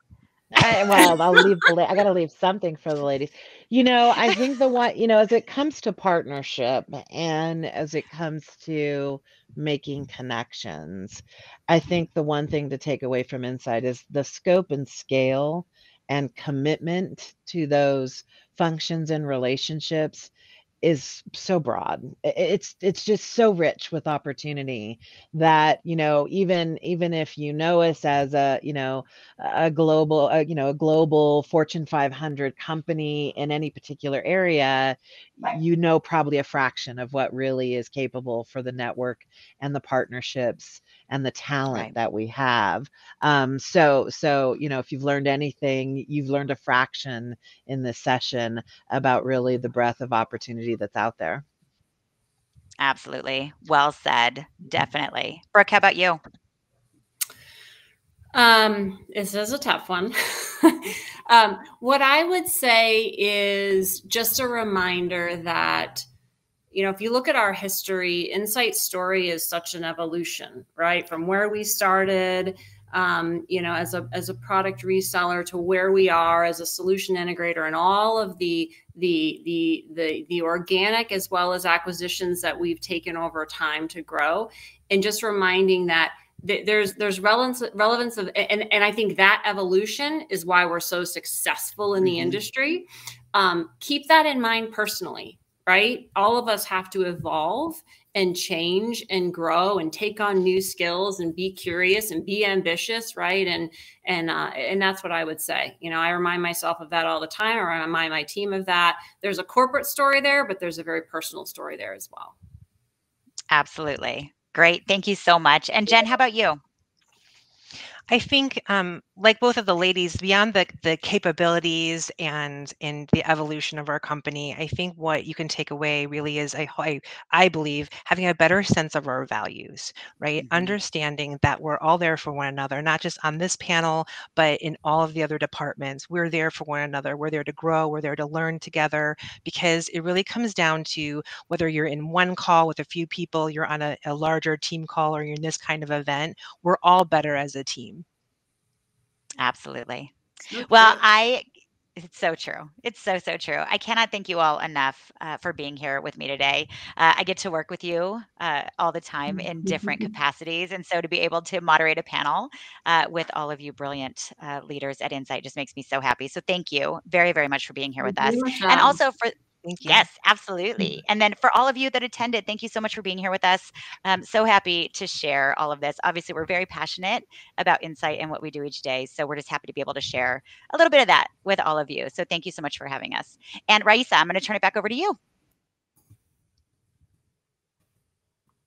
I, well, I'll leave the. I got to leave something for the ladies. You know, I think the one. You know, as it comes to partnership and as it comes to making connections, I think the one thing to take away from Insight is the scope and scale and commitment to those functions and relationships is so broad it's it's just so rich with opportunity that you know even even if you know us as a you know a global a, you know a global fortune 500 company in any particular area. You know probably a fraction of what really is capable for the network and the partnerships and the talent right. that we have. Um, so, so you know, if you've learned anything, you've learned a fraction in this session about really the breadth of opportunity that's out there. Absolutely, well said. Definitely, Brooke. How about you? Um, this is a tough one. um, what I would say is just a reminder that you know, if you look at our history, Insight story is such an evolution, right? From where we started, um, you know, as a as a product reseller to where we are as a solution integrator, and all of the the the the the organic as well as acquisitions that we've taken over time to grow, and just reminding that there's there's relevance relevance of and and I think that evolution is why we're so successful in the mm-hmm. industry. Um, keep that in mind personally right? All of us have to evolve and change and grow and take on new skills and be curious and be ambitious, right? And and uh, and that's what I would say. You know, I remind myself of that all the time. Or I remind my team of that. There's a corporate story there, but there's a very personal story there as well. Absolutely. Great. Thank you so much. And Jen, how about you? I think, um, like both of the ladies, beyond the the capabilities and in the evolution of our company, I think what you can take away really is, I I, I believe, having a better sense of our values, right? Mm-hmm. Understanding that we're all there for one another, not just on this panel, but in all of the other departments. We're there for one another. We're there to grow. We're there to learn together because it really comes down to whether you're in one call with a few people, you're on a, a larger team call, or you're in this kind of event. We're all better as a team. Absolutely. well, I it's so true. It's so so true. I cannot thank you all enough uh, for being here with me today. Uh, I get to work with you uh, all the time in different capacities, and so to be able to moderate a panel uh, with all of you brilliant uh, leaders at Insight just makes me so happy. So thank you very very much for being here with us, and also for Thank you. Yes, absolutely. And then for all of you that attended, thank you so much for being here with us. I'm so happy to share all of this. Obviously, we're very passionate about insight and what we do each day. So we're just happy to be able to share a little bit of that with all of you. So thank you so much for having us. And Raisa, I'm going to turn it back over to you.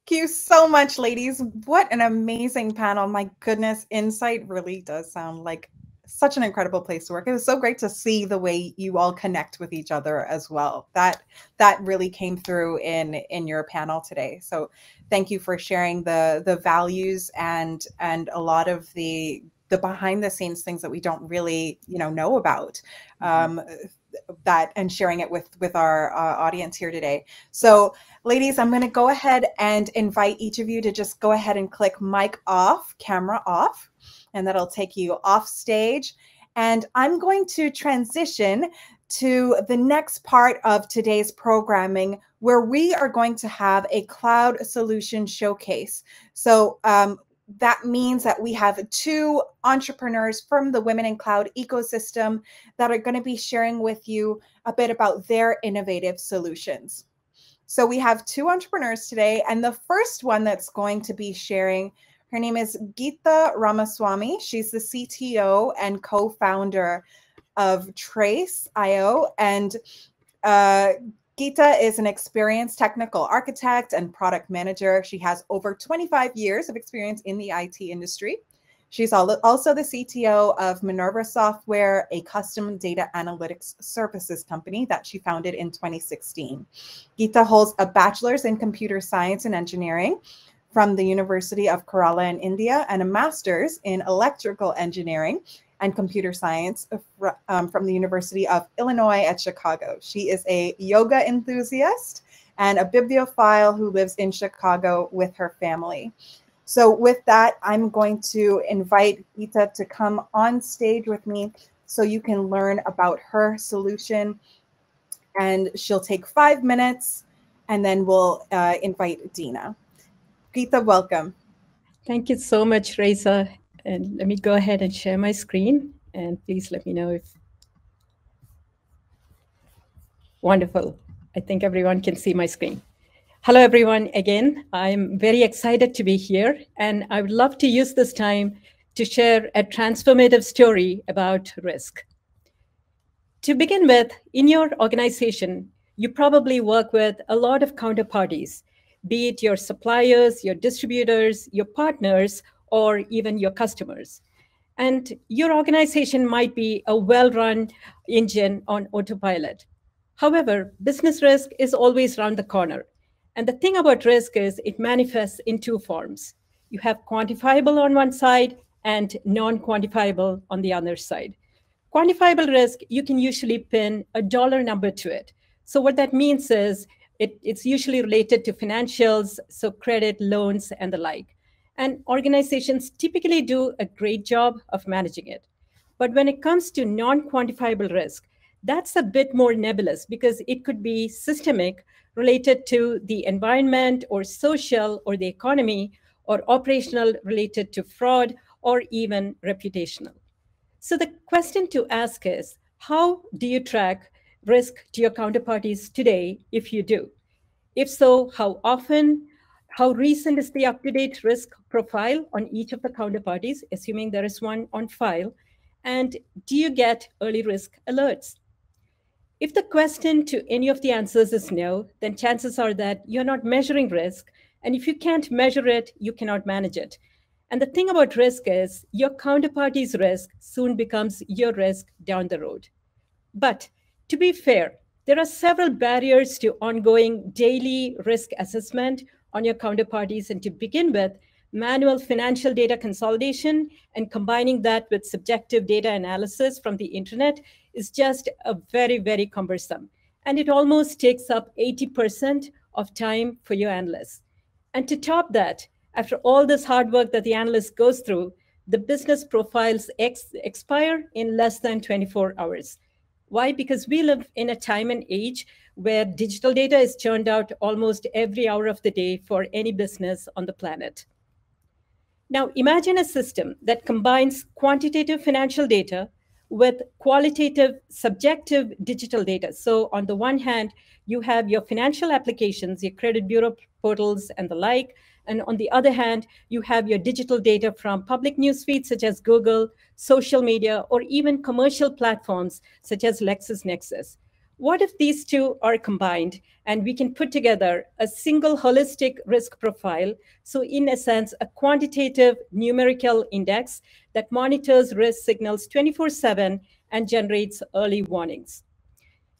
Thank you so much, ladies. What an amazing panel. My goodness, Insight really does sound like such an incredible place to work. It was so great to see the way you all connect with each other as well. That that really came through in in your panel today. So thank you for sharing the the values and and a lot of the the behind the scenes things that we don't really you know know about mm-hmm. um, that and sharing it with with our uh, audience here today so ladies i'm going to go ahead and invite each of you to just go ahead and click mic off camera off and that'll take you off stage. And I'm going to transition to the next part of today's programming where we are going to have a cloud solution showcase. So um, that means that we have two entrepreneurs from the Women in Cloud ecosystem that are going to be sharing with you a bit about their innovative solutions. So we have two entrepreneurs today, and the first one that's going to be sharing her name is Geeta Ramaswamy. She's the CTO and co-founder of Trace.io. And uh, Geeta is an experienced technical architect and product manager. She has over 25 years of experience in the IT industry. She's also the CTO of Minerva Software, a custom data analytics services company that she founded in 2016. Geeta holds a bachelor's in computer science and engineering from the University of Kerala in India and a master's in electrical engineering and computer science um, from the University of Illinois at Chicago. She is a yoga enthusiast and a bibliophile who lives in Chicago with her family. So with that, I'm going to invite Geeta to come on stage with me so you can learn about her solution. And she'll take five minutes and then we'll uh, invite Dina. Geeta, welcome. Thank you so much, Reza. And let me go ahead and share my screen. And please let me know if. Wonderful. I think everyone can see my screen. Hello, everyone. Again, I'm very excited to be here, and I would love to use this time to share a transformative story about risk. To begin with, in your organization, you probably work with a lot of counterparties, be it your suppliers, your distributors, your partners, or even your customers. And your organization might be a well run engine on autopilot. However, business risk is always around the corner and the thing about risk is it manifests in two forms. You have quantifiable on one side and non-quantifiable on the other side. Quantifiable risk, you can usually pin a dollar number to it. So what that means is it, it's usually related to financials, so credit, loans, and the like. And organizations typically do a great job of managing it. But when it comes to non-quantifiable risk, that's a bit more nebulous because it could be systemic related to the environment or social or the economy or operational related to fraud or even reputational. So the question to ask is, how do you track risk to your counterparties today if you do? If so, how often? How recent is the up-to-date risk profile on each of the counterparties, assuming there is one on file? And do you get early risk alerts? If the question to any of the answers is no, then chances are that you're not measuring risk. And if you can't measure it, you cannot manage it. And the thing about risk is your counterparty's risk soon becomes your risk down the road. But to be fair, there are several barriers to ongoing daily risk assessment on your counterparties. And to begin with, manual financial data consolidation and combining that with subjective data analysis from the internet is just a very, very cumbersome. And it almost takes up 80% of time for your analysts. And to top that, after all this hard work that the analyst goes through, the business profiles ex expire in less than 24 hours. Why? Because we live in a time and age where digital data is churned out almost every hour of the day for any business on the planet. Now, imagine a system that combines quantitative financial data with qualitative subjective digital data. So on the one hand, you have your financial applications, your credit bureau portals and the like. And on the other hand, you have your digital data from public news feeds such as Google, social media, or even commercial platforms such as LexisNexis. What if these two are combined and we can put together a single holistic risk profile? So, in a sense, a quantitative numerical index that monitors risk signals 24 7 and generates early warnings.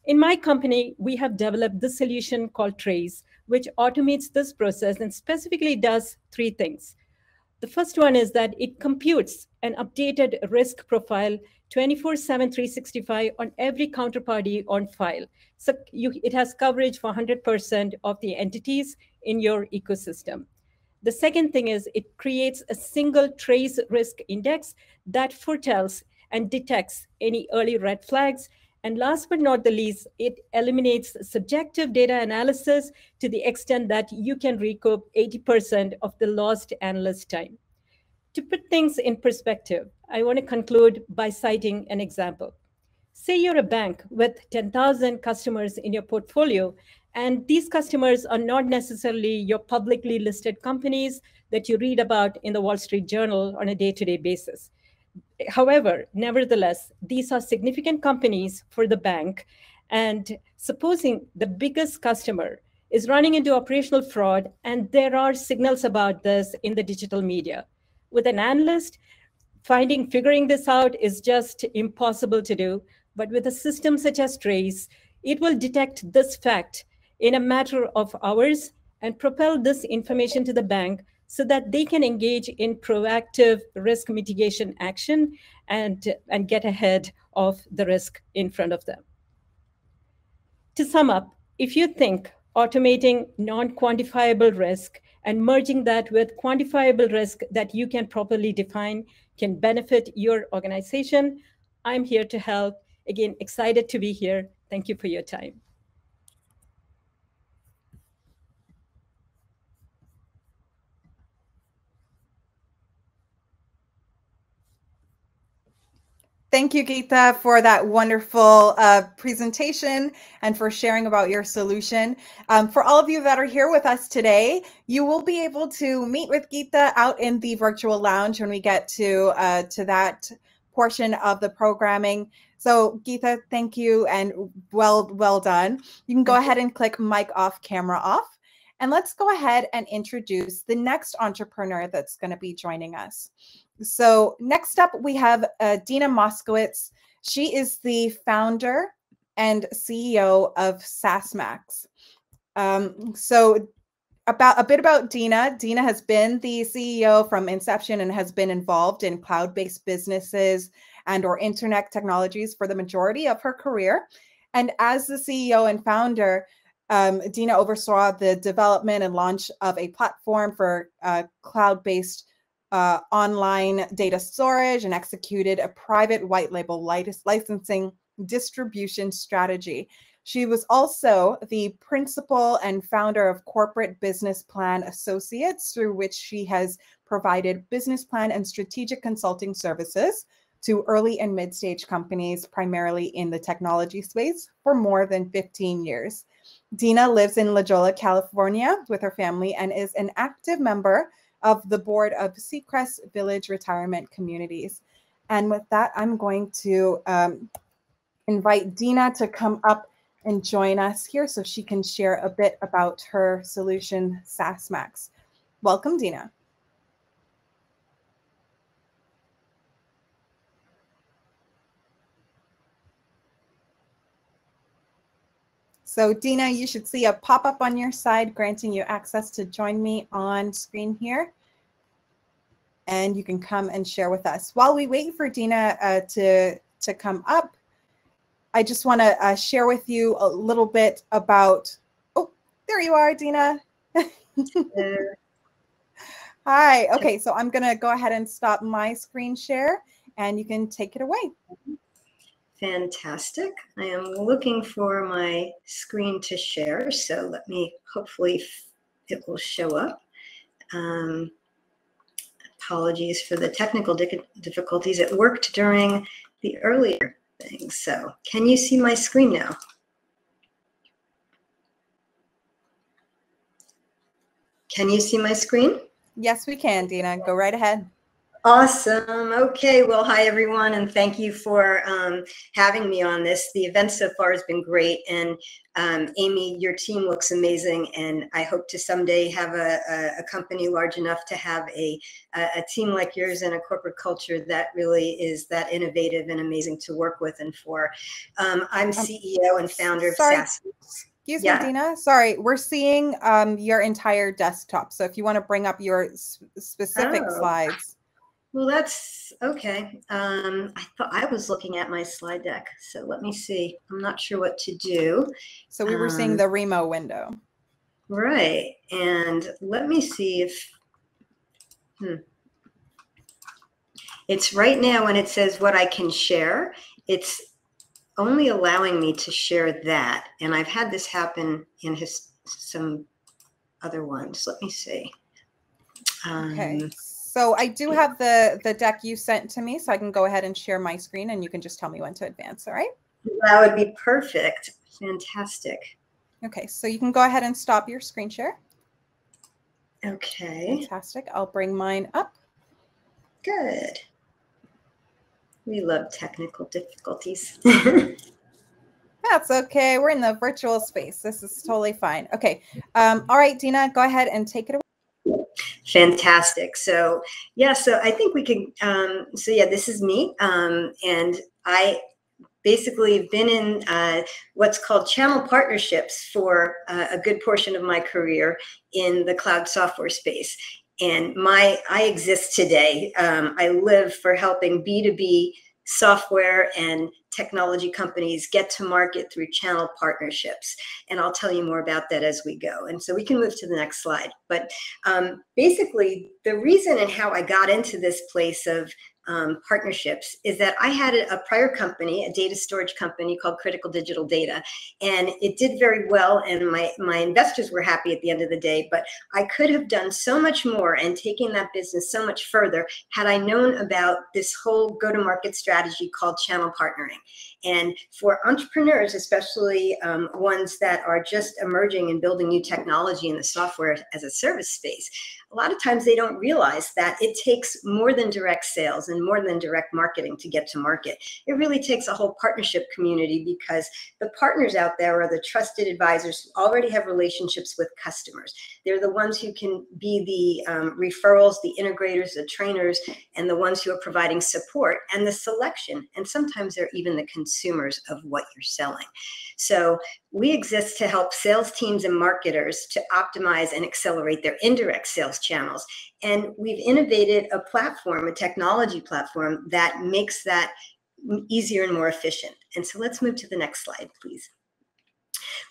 In my company, we have developed this solution called Trace, which automates this process and specifically does three things. The first one is that it computes an updated risk profile 24 7 365 on every counterparty on file. So you, it has coverage for 100% of the entities in your ecosystem. The second thing is it creates a single trace risk index that foretells and detects any early red flags. And last but not the least, it eliminates subjective data analysis to the extent that you can recoup 80% of the lost analyst time. To put things in perspective, I want to conclude by citing an example. Say you're a bank with 10,000 customers in your portfolio and these customers are not necessarily your publicly listed companies that you read about in the Wall Street Journal on a day to day basis. However, nevertheless, these are significant companies for the bank. And supposing the biggest customer is running into operational fraud, and there are signals about this in the digital media. With an analyst, Finding, figuring this out is just impossible to do. But with a system such as Trace, it will detect this fact in a matter of hours and propel this information to the bank so that they can engage in proactive risk mitigation action and, and get ahead of the risk in front of them. To sum up, if you think automating non-quantifiable risk and merging that with quantifiable risk that you can properly define can benefit your organization, I'm here to help. Again, excited to be here. Thank you for your time. Thank you, Geeta, for that wonderful uh, presentation and for sharing about your solution. Um, for all of you that are here with us today, you will be able to meet with Geeta out in the virtual lounge when we get to uh, to that portion of the programming. So, Geeta, thank you and well well done. You can go ahead and click mic off, camera off. And let's go ahead and introduce the next entrepreneur that's going to be joining us. So next up, we have uh, Dina Moskowitz. She is the founder and CEO of SaaSmax. Um, so about a bit about Dina. Dina has been the CEO from inception and has been involved in cloud-based businesses and or internet technologies for the majority of her career. And as the CEO and founder, um, Dina oversaw the development and launch of a platform for uh, cloud-based uh, online data storage and executed a private white label licensing distribution strategy. She was also the principal and founder of Corporate Business Plan Associates, through which she has provided business plan and strategic consulting services to early and mid stage companies, primarily in the technology space, for more than 15 years. Dina lives in La Jolla, California with her family and is an active member of the board of Seacrest Village Retirement Communities. And with that, I'm going to um, invite Dina to come up and join us here so she can share a bit about her solution, SaaSmax. Welcome, Dina. So Dina, you should see a pop-up on your side granting you access to join me on screen here. And you can come and share with us. While we wait for Dina uh, to, to come up, I just want to uh, share with you a little bit about, oh, there you are, Dina. Hi. Okay, so I'm to go ahead and stop my screen share and you can take it away. Fantastic. I am looking for my screen to share, so let me, hopefully it will show up. Um, apologies for the technical difficulties. It worked during the earlier things. So can you see my screen now? Can you see my screen? Yes, we can, Dina. Go right ahead. Awesome. Okay. Well, hi, everyone, and thank you for um, having me on this. The event so far has been great. And um, Amy, your team looks amazing. And I hope to someday have a, a, a company large enough to have a, a, team like yours and a corporate culture that really is that innovative and amazing to work with and for. Um, I'm CEO and founder of Sorry. Excuse yeah. me, Dina. Sorry, we're seeing um, your entire desktop. So if you want to bring up your specific oh. slides. Well, that's okay. Um, I thought I was looking at my slide deck. So let me see. I'm not sure what to do. So we were um, seeing the Remo window. Right. And let me see if, hmm. It's right now when it says what I can share, it's only allowing me to share that. And I've had this happen in his, some other ones. Let me see. Um, okay. So I do have the the deck you sent to me, so I can go ahead and share my screen, and you can just tell me when to advance. All right? That would be perfect. Fantastic. Okay, so you can go ahead and stop your screen share. Okay. Fantastic. I'll bring mine up. Good. We love technical difficulties. That's okay. We're in the virtual space. This is totally fine. Okay. Um, all right, Dina, go ahead and take it away. Fantastic. So yeah, so I think we can. Um, so yeah, this is me, um, and I basically been in uh, what's called channel partnerships for uh, a good portion of my career in the cloud software space. And my I exist today. Um, I live for helping B2B software and technology companies get to market through channel partnerships. And I'll tell you more about that as we go. And so we can move to the next slide. But um, basically, the reason and how I got into this place of um, partnerships is that I had a, prior company, a data storage company called Critical Digital Data, and it did very well. And my my investors were happy at the end of the day. But I could have done so much more and taken that business so much further had I known about this whole go-to-market strategy called channel partnering. And for entrepreneurs, especially um, ones that are just emerging and building new technology in the software as a service space, a lot of times they don't realize that it takes more than direct sales and more than direct marketing to get to market. It really takes a whole partnership community because the partners out there are the trusted advisors who already have relationships with customers. They're the ones who can be the um, referrals, the integrators, the trainers, and the ones who are providing support and the selection. And sometimes they're even the consumers of what you're selling. So we exist to help sales teams and marketers to optimize and accelerate their indirect sales channels. And we've innovated a platform, a technology platform that makes that easier and more efficient. And so let's move to the next slide, please.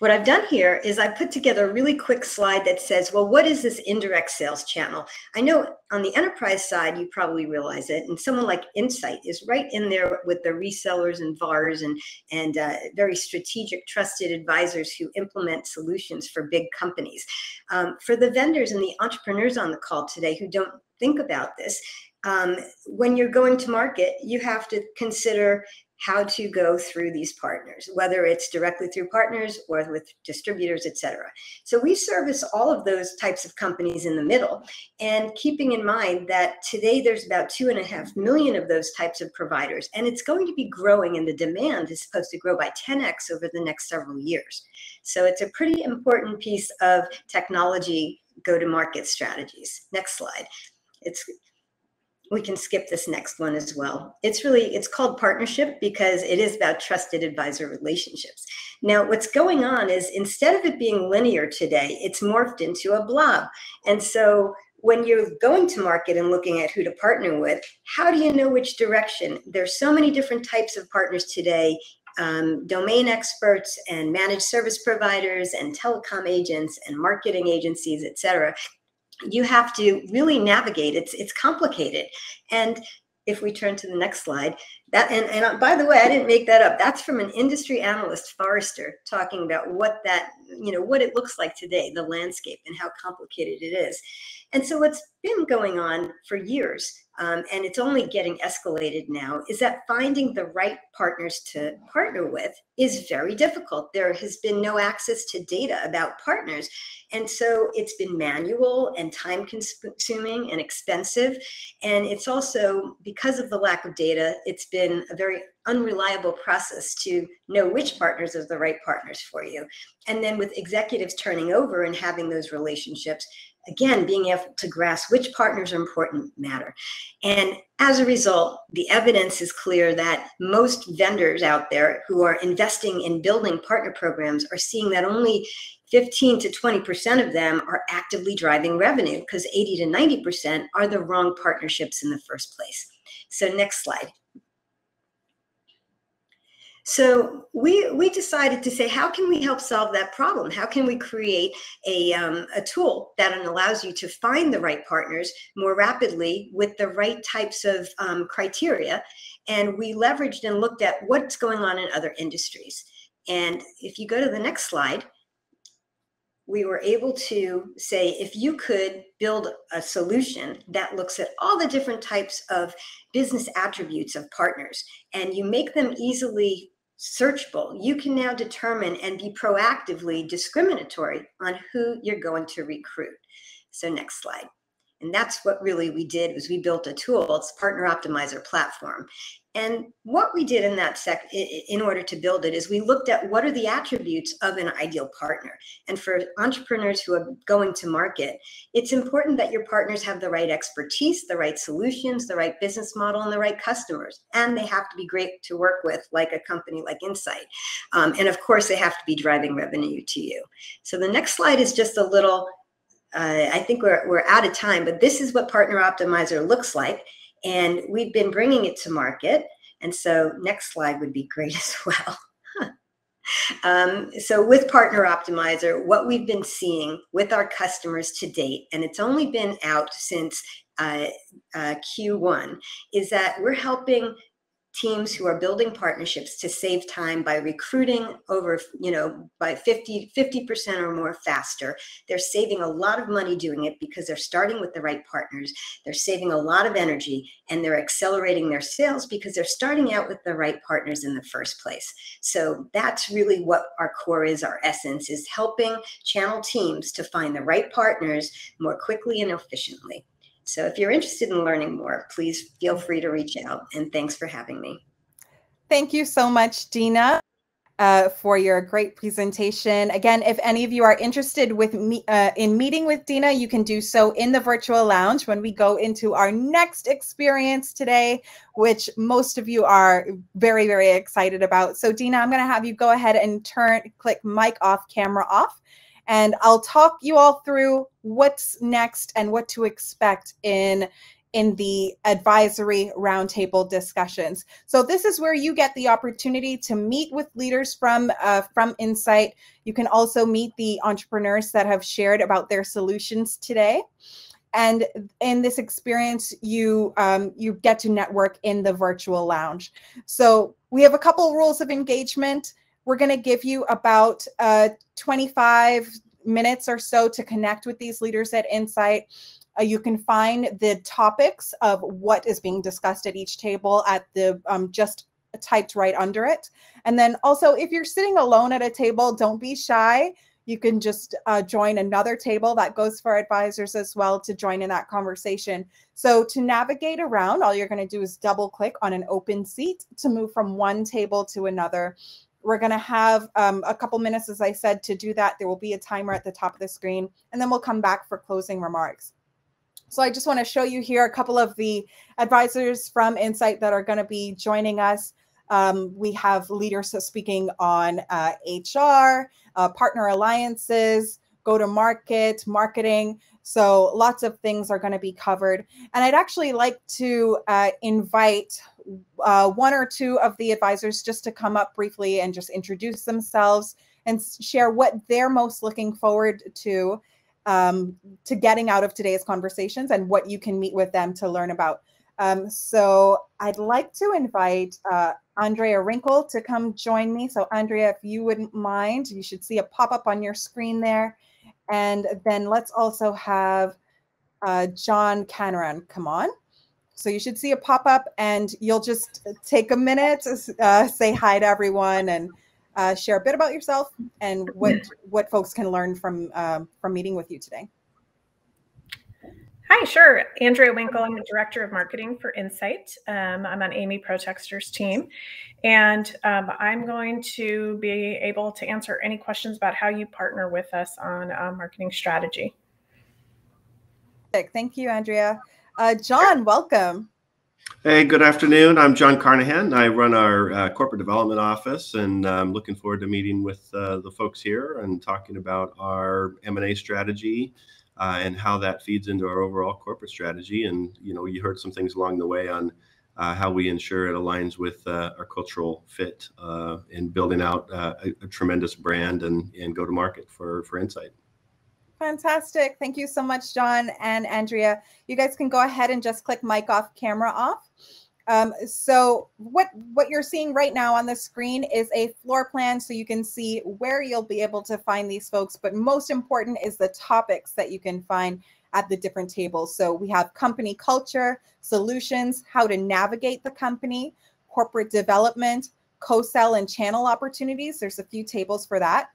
What I've done here is I put together a really quick slide that says, well, what is this indirect sales channel? I know on the enterprise side, you probably realize it. And someone like Insight is right in there with the resellers and VARs and, and uh, very strategic, trusted advisors who implement solutions for big companies. Um, for the vendors and the entrepreneurs on the call today who don't think about this, um, when you're going to market, you have to consider how to go through these partners, whether it's directly through partners or with distributors, et cetera. So we service all of those types of companies in the middle. And keeping in mind that today there's about two and a half million of those types of providers, and it's going to be growing, and the demand is supposed to grow by 10x over the next several years. So it's a pretty important piece of technology go to market strategies. Next slide. It's we can skip this next one as well. It's really, it's called partnership because it is about trusted advisor relationships. Now, what's going on is instead of it being linear today, it's morphed into a blob. And so when you're going to market and looking at who to partner with, how do you know which direction? There's so many different types of partners today um, domain experts and managed service providers and telecom agents and marketing agencies, et cetera you have to really navigate. It's it's complicated. And if we turn to the next slide, that and, and uh, by the way, I didn't make that up. That's from an industry analyst, Forrester, talking about what that, you know, what it looks like today, the landscape and how complicated it is. And so what's been going on for years um, and it's only getting escalated now, is that finding the right partners to partner with is very difficult. There has been no access to data about partners. And so it's been manual and time consuming and expensive. And it's also, because of the lack of data, it's been a very unreliable process to know which partners are the right partners for you. And then with executives turning over and having those relationships, again, being able to grasp which partners are important matter. And as a result, the evidence is clear that most vendors out there who are investing in building partner programs are seeing that only 15 to 20% of them are actively driving revenue because 80 to 90% are the wrong partnerships in the first place. So next slide. So we we decided to say, how can we help solve that problem? How can we create a um, a tool that allows you to find the right partners more rapidly with the right types of um, criteria? And we leveraged and looked at what's going on in other industries. And if you go to the next slide, we were able to say if you could build a solution that looks at all the different types of business attributes of partners and you make them easily searchable, you can now determine and be proactively discriminatory on who you're going to recruit. So next slide. And that's what really we did was we built a tool. It's Partner Optimizer platform. And what we did in that sec, in order to build it, is we looked at what are the attributes of an ideal partner. And for entrepreneurs who are going to market, it's important that your partners have the right expertise, the right solutions, the right business model, and the right customers. And they have to be great to work with, like a company like Insight. Um, and of course, they have to be driving revenue to you. So the next slide is just a little. Uh, I think we're we're out of time, but this is what Partner Optimizer looks like and we've been bringing it to market. And so next slide would be great as well. um, so with Partner Optimizer, what we've been seeing with our customers to date, and it's only been out since uh, uh, Q1, is that we're helping teams who are building partnerships to save time by recruiting over you know by 50 50% or more faster. They're saving a lot of money doing it because they're starting with the right partners. They're saving a lot of energy and they're accelerating their sales because they're starting out with the right partners in the first place. So that's really what our core is our essence is helping channel teams to find the right partners more quickly and efficiently so if you're interested in learning more, please feel free to reach out. And thanks for having me. Thank you so much, Dina. Uh, for your great presentation. Again, if any of you are interested with me uh, in meeting with Dina, you can do so in the virtual lounge when we go into our next experience today, which most of you are very, very excited about. So Dina, I'm going to have you go ahead and turn, click mic off, camera off and I'll talk you all through what's next and what to expect in in the advisory roundtable discussions. So this is where you get the opportunity to meet with leaders from uh, from Insight. You can also meet the entrepreneurs that have shared about their solutions today. And in this experience, you um, you get to network in the virtual lounge. So we have a couple rules of engagement. We're going to give you about uh, 25 minutes or so to connect with these leaders at Insight. Uh, you can find the topics of what is being discussed at each table at the um, just typed right under it. And then also, if you're sitting alone at a table, don't be shy. You can just uh, join another table that goes for advisors as well to join in that conversation. So, to navigate around, all you're going to do is double click on an open seat to move from one table to another. We're going to have um, a couple minutes, as I said, to do that. There will be a timer at the top of the screen, and then we'll come back for closing remarks. So I just want to show you here a couple of the advisors from Insight that are going to be joining us. Um, we have leaders speaking on uh, HR, uh, partner alliances, go to market, marketing. So lots of things are going to be covered. And I'd actually like to uh, invite uh, one or two of the advisors just to come up briefly and just introduce themselves and share what they're most looking forward to um, to getting out of today's conversations and what you can meet with them to learn about. Um, so I'd like to invite uh, Andrea Wrinkle to come join me. So Andrea, if you wouldn't mind, you should see a pop-up on your screen there. And then let's also have uh, John Carnahan come on. So you should see a pop up and you'll just take a minute to uh, say hi to everyone and uh, share a bit about yourself and what what folks can learn from um, from meeting with you today. Hi, sure. Andrea Winkle. I'm the Director of Marketing for Insight. Um, I'm on Amy Protexter's team. And um, I'm going to be able to answer any questions about how you partner with us on uh, marketing strategy. Thank you, Andrea. Uh, John, welcome. Hey, good afternoon. I'm John Carnahan. I run our uh, corporate development office, and I'm looking forward to meeting with uh, the folks here and talking about our M&A strategy uh, and how that feeds into our overall corporate strategy. And you know, you heard some things along the way on uh, how we ensure it aligns with uh, our cultural fit in building out a, a, tremendous brand and, and go to market for for Insight. Fantastic. Thank you so much, John and Andrea. You guys can go ahead and just click mic off, camera off. Um, so what, what you're seeing right now on the screen is a floor plan so you can see where you'll be able to find these folks. But most important is the topics that you can find at the different tables. So we have company culture, solutions, how to navigate the company, corporate development, co-sell and channel opportunities. There's a few tables for that.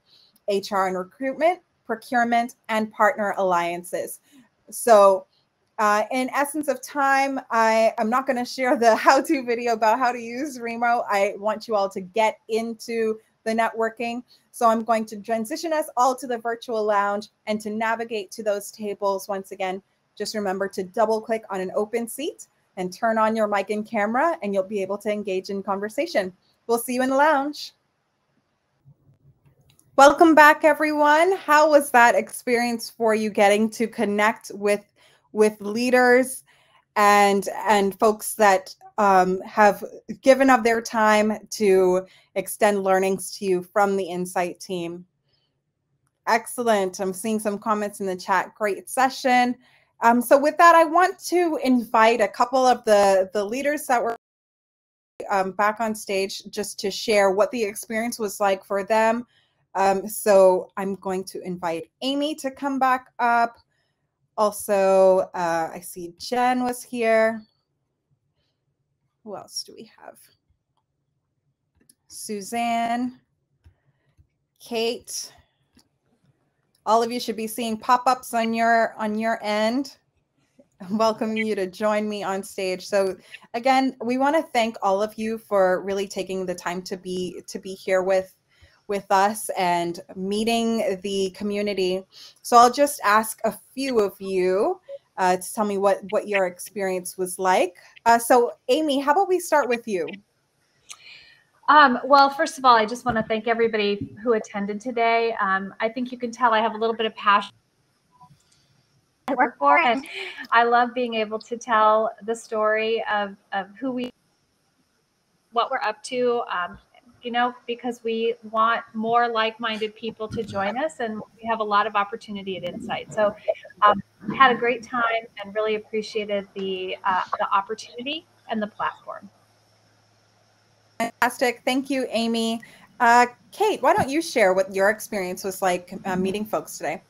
HR and recruitment, procurement, and partner alliances. So Uh, in essence of time, I am not going to share the how-to video about how to use Remo. I want you all to get into the networking. So I'm going to transition us all to the virtual lounge and to navigate to those tables. Once again, just remember to double click on an open seat and turn on your mic and camera and you'll be able to engage in conversation. We'll see you in the lounge. Welcome back, everyone. How was that experience for you getting to connect with with leaders and and folks that um, have given of their time to extend learnings to you from the Insight team? Excellent. I'm seeing some comments in the chat. Great session. Um, so with that, I want to invite a couple of the the leaders that were um, back on stage just to share what the experience was like for them um, so I'm going to invite Amy to come back up. Also, uh, I see Jen was here. Who else do we have? Suzanne, Kate. All of you should be seeing pop-ups on your on your end. Welcome you to join me on stage. So again, we want to thank all of you for really taking the time to be to be here with with us and meeting the community. So I'll just ask a few of you uh, to tell me what, what your experience was like. Uh, so Amy, how about we start with you? Um, well, first of all, I just want to thank everybody who attended today. Um, I think you can tell I have a little bit of passion I work for, and I love being able to tell the story of, of who we, what we're up to, um, you know, because we want more like-minded people to join us, and we have a lot of opportunity at Insight. So, um, had a great time and really appreciated the uh, the opportunity and the platform. Fantastic, thank you, Amy. Uh, Kate, why don't you share what your experience was like uh, meeting folks today?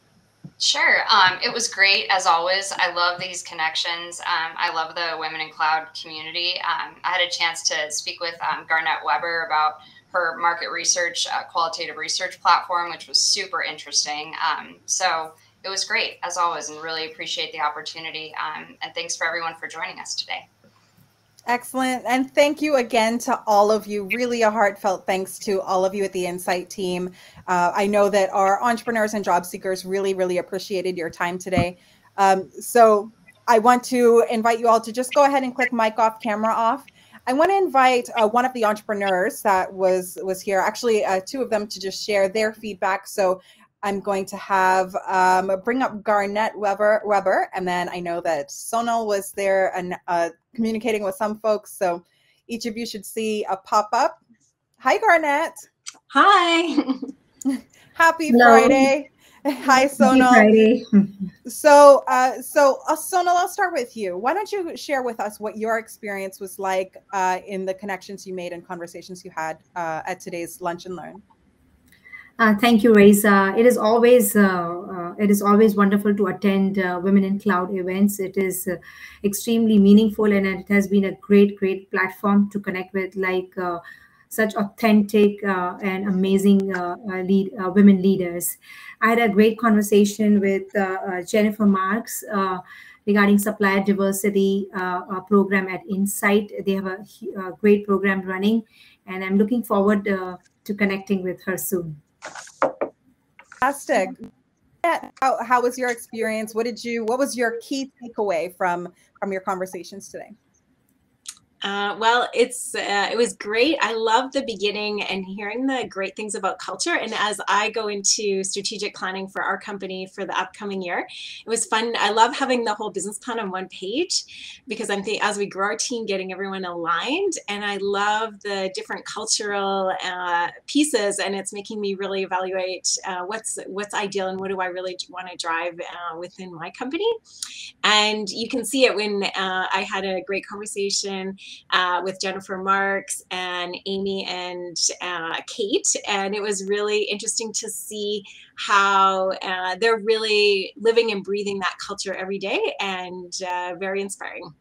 Sure. Um, it was great as always. I love these connections. Um, I love the Women in Cloud community. Um, I had a chance to speak with um, Garnett Weber about her market research, uh, qualitative research platform, which was super interesting. Um, so it was great as always, and really appreciate the opportunity. Um, and thanks for everyone for joining us today. Excellent. And thank you again to all of you. Really a heartfelt thanks to all of you at the Insight team. Uh, I know that our entrepreneurs and job seekers really, really appreciated your time today. Um, so I want to invite you all to just go ahead and click mic off, camera off. I want to invite uh, one of the entrepreneurs that was was here, actually uh, two of them, to just share their feedback. So I'm going to have um, bring up Garnett Weber, Weber, and then I know that Sonal was there and uh, communicating with some folks. So each of you should see a pop up. Hi, Garnett. Hi. Happy Hello. Friday. Hi, Sonal. so, uh, so uh, Sonal, I'll start with you. Why don't you share with us what your experience was like uh, in the connections you made and conversations you had uh, at today's Lunch and Learn? Uh, thank you, Raisa. It is always uh, uh, it is always wonderful to attend uh, Women in Cloud events. It is uh, extremely meaningful, and it has been a great, great platform to connect with like uh, such authentic uh, and amazing uh, uh, lead women leaders. I had a great conversation with Jennifer Marks regarding supplier diversity program at Insight. They have a, a, great program running, and I'm looking forward to connecting with her soon. Fantastic. How, how was your experience? What did you, what was your key takeaway from, from your conversations today? Uh, well, it's uh, it was great. I love the beginning and hearing the great things about culture. And as I go into strategic planning for our company for the upcoming year, it was fun. I love having the whole business plan on one page because I'm as we grow our team, getting everyone aligned. And I love the different cultural uh, pieces, and it's making me really evaluate uh, what's what's ideal and what do I really want to drive uh, within my company. And you can see it when uh, I had a great conversation uh, with Jennifer Marks and Amy and uh, Kate. And it was really interesting to see how uh, they're really living and breathing that culture every day and uh, very inspiring.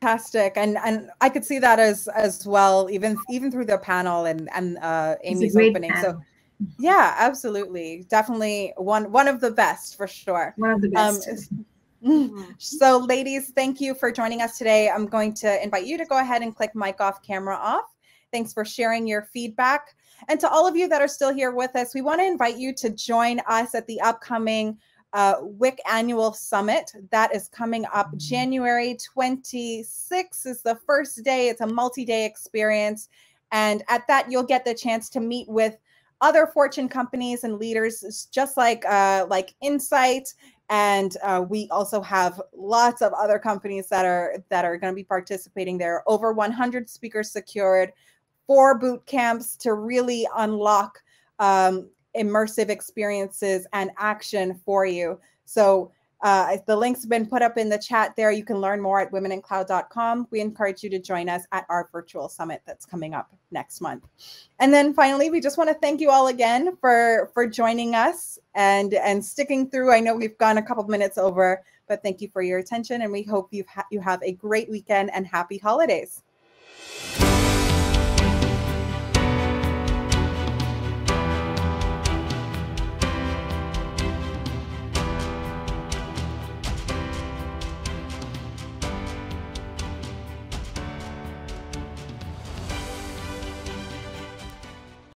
Fantastic. And and i could see that as as well even even through the panel and and uh amy's opening. Panel. so yeah absolutely. Definitely one one of the best for sure. One of the best. um, Mm-hmm. So, ladies, thank you for joining us today. I'm going to invite you to go ahead and click mic off, camera off. Thanks for sharing your feedback. And to all of you that are still here with us, we want to invite you to join us at the upcoming uh, WIC Annual Summit. That is coming up January 26th is the first day. It's a multi-day experience. And at that, you'll get the chance to meet with other Fortune companies and leaders, just like uh, like Insight. And uh, we also have lots of other companies that are that are going to be participating there. Over 100 speakers secured, four boot camps to really unlock um, immersive experiences and action for you. So uh, the links have been put up in the chat there. You can learn more at womenincloud.com. We encourage you to join us at our virtual summit that's coming up next month. And then finally, we just want to thank you all again for for joining us and and sticking through. I know we've gone a couple minutes over, but thank you for your attention, and we hope you ha- you have a great weekend and happy holidays.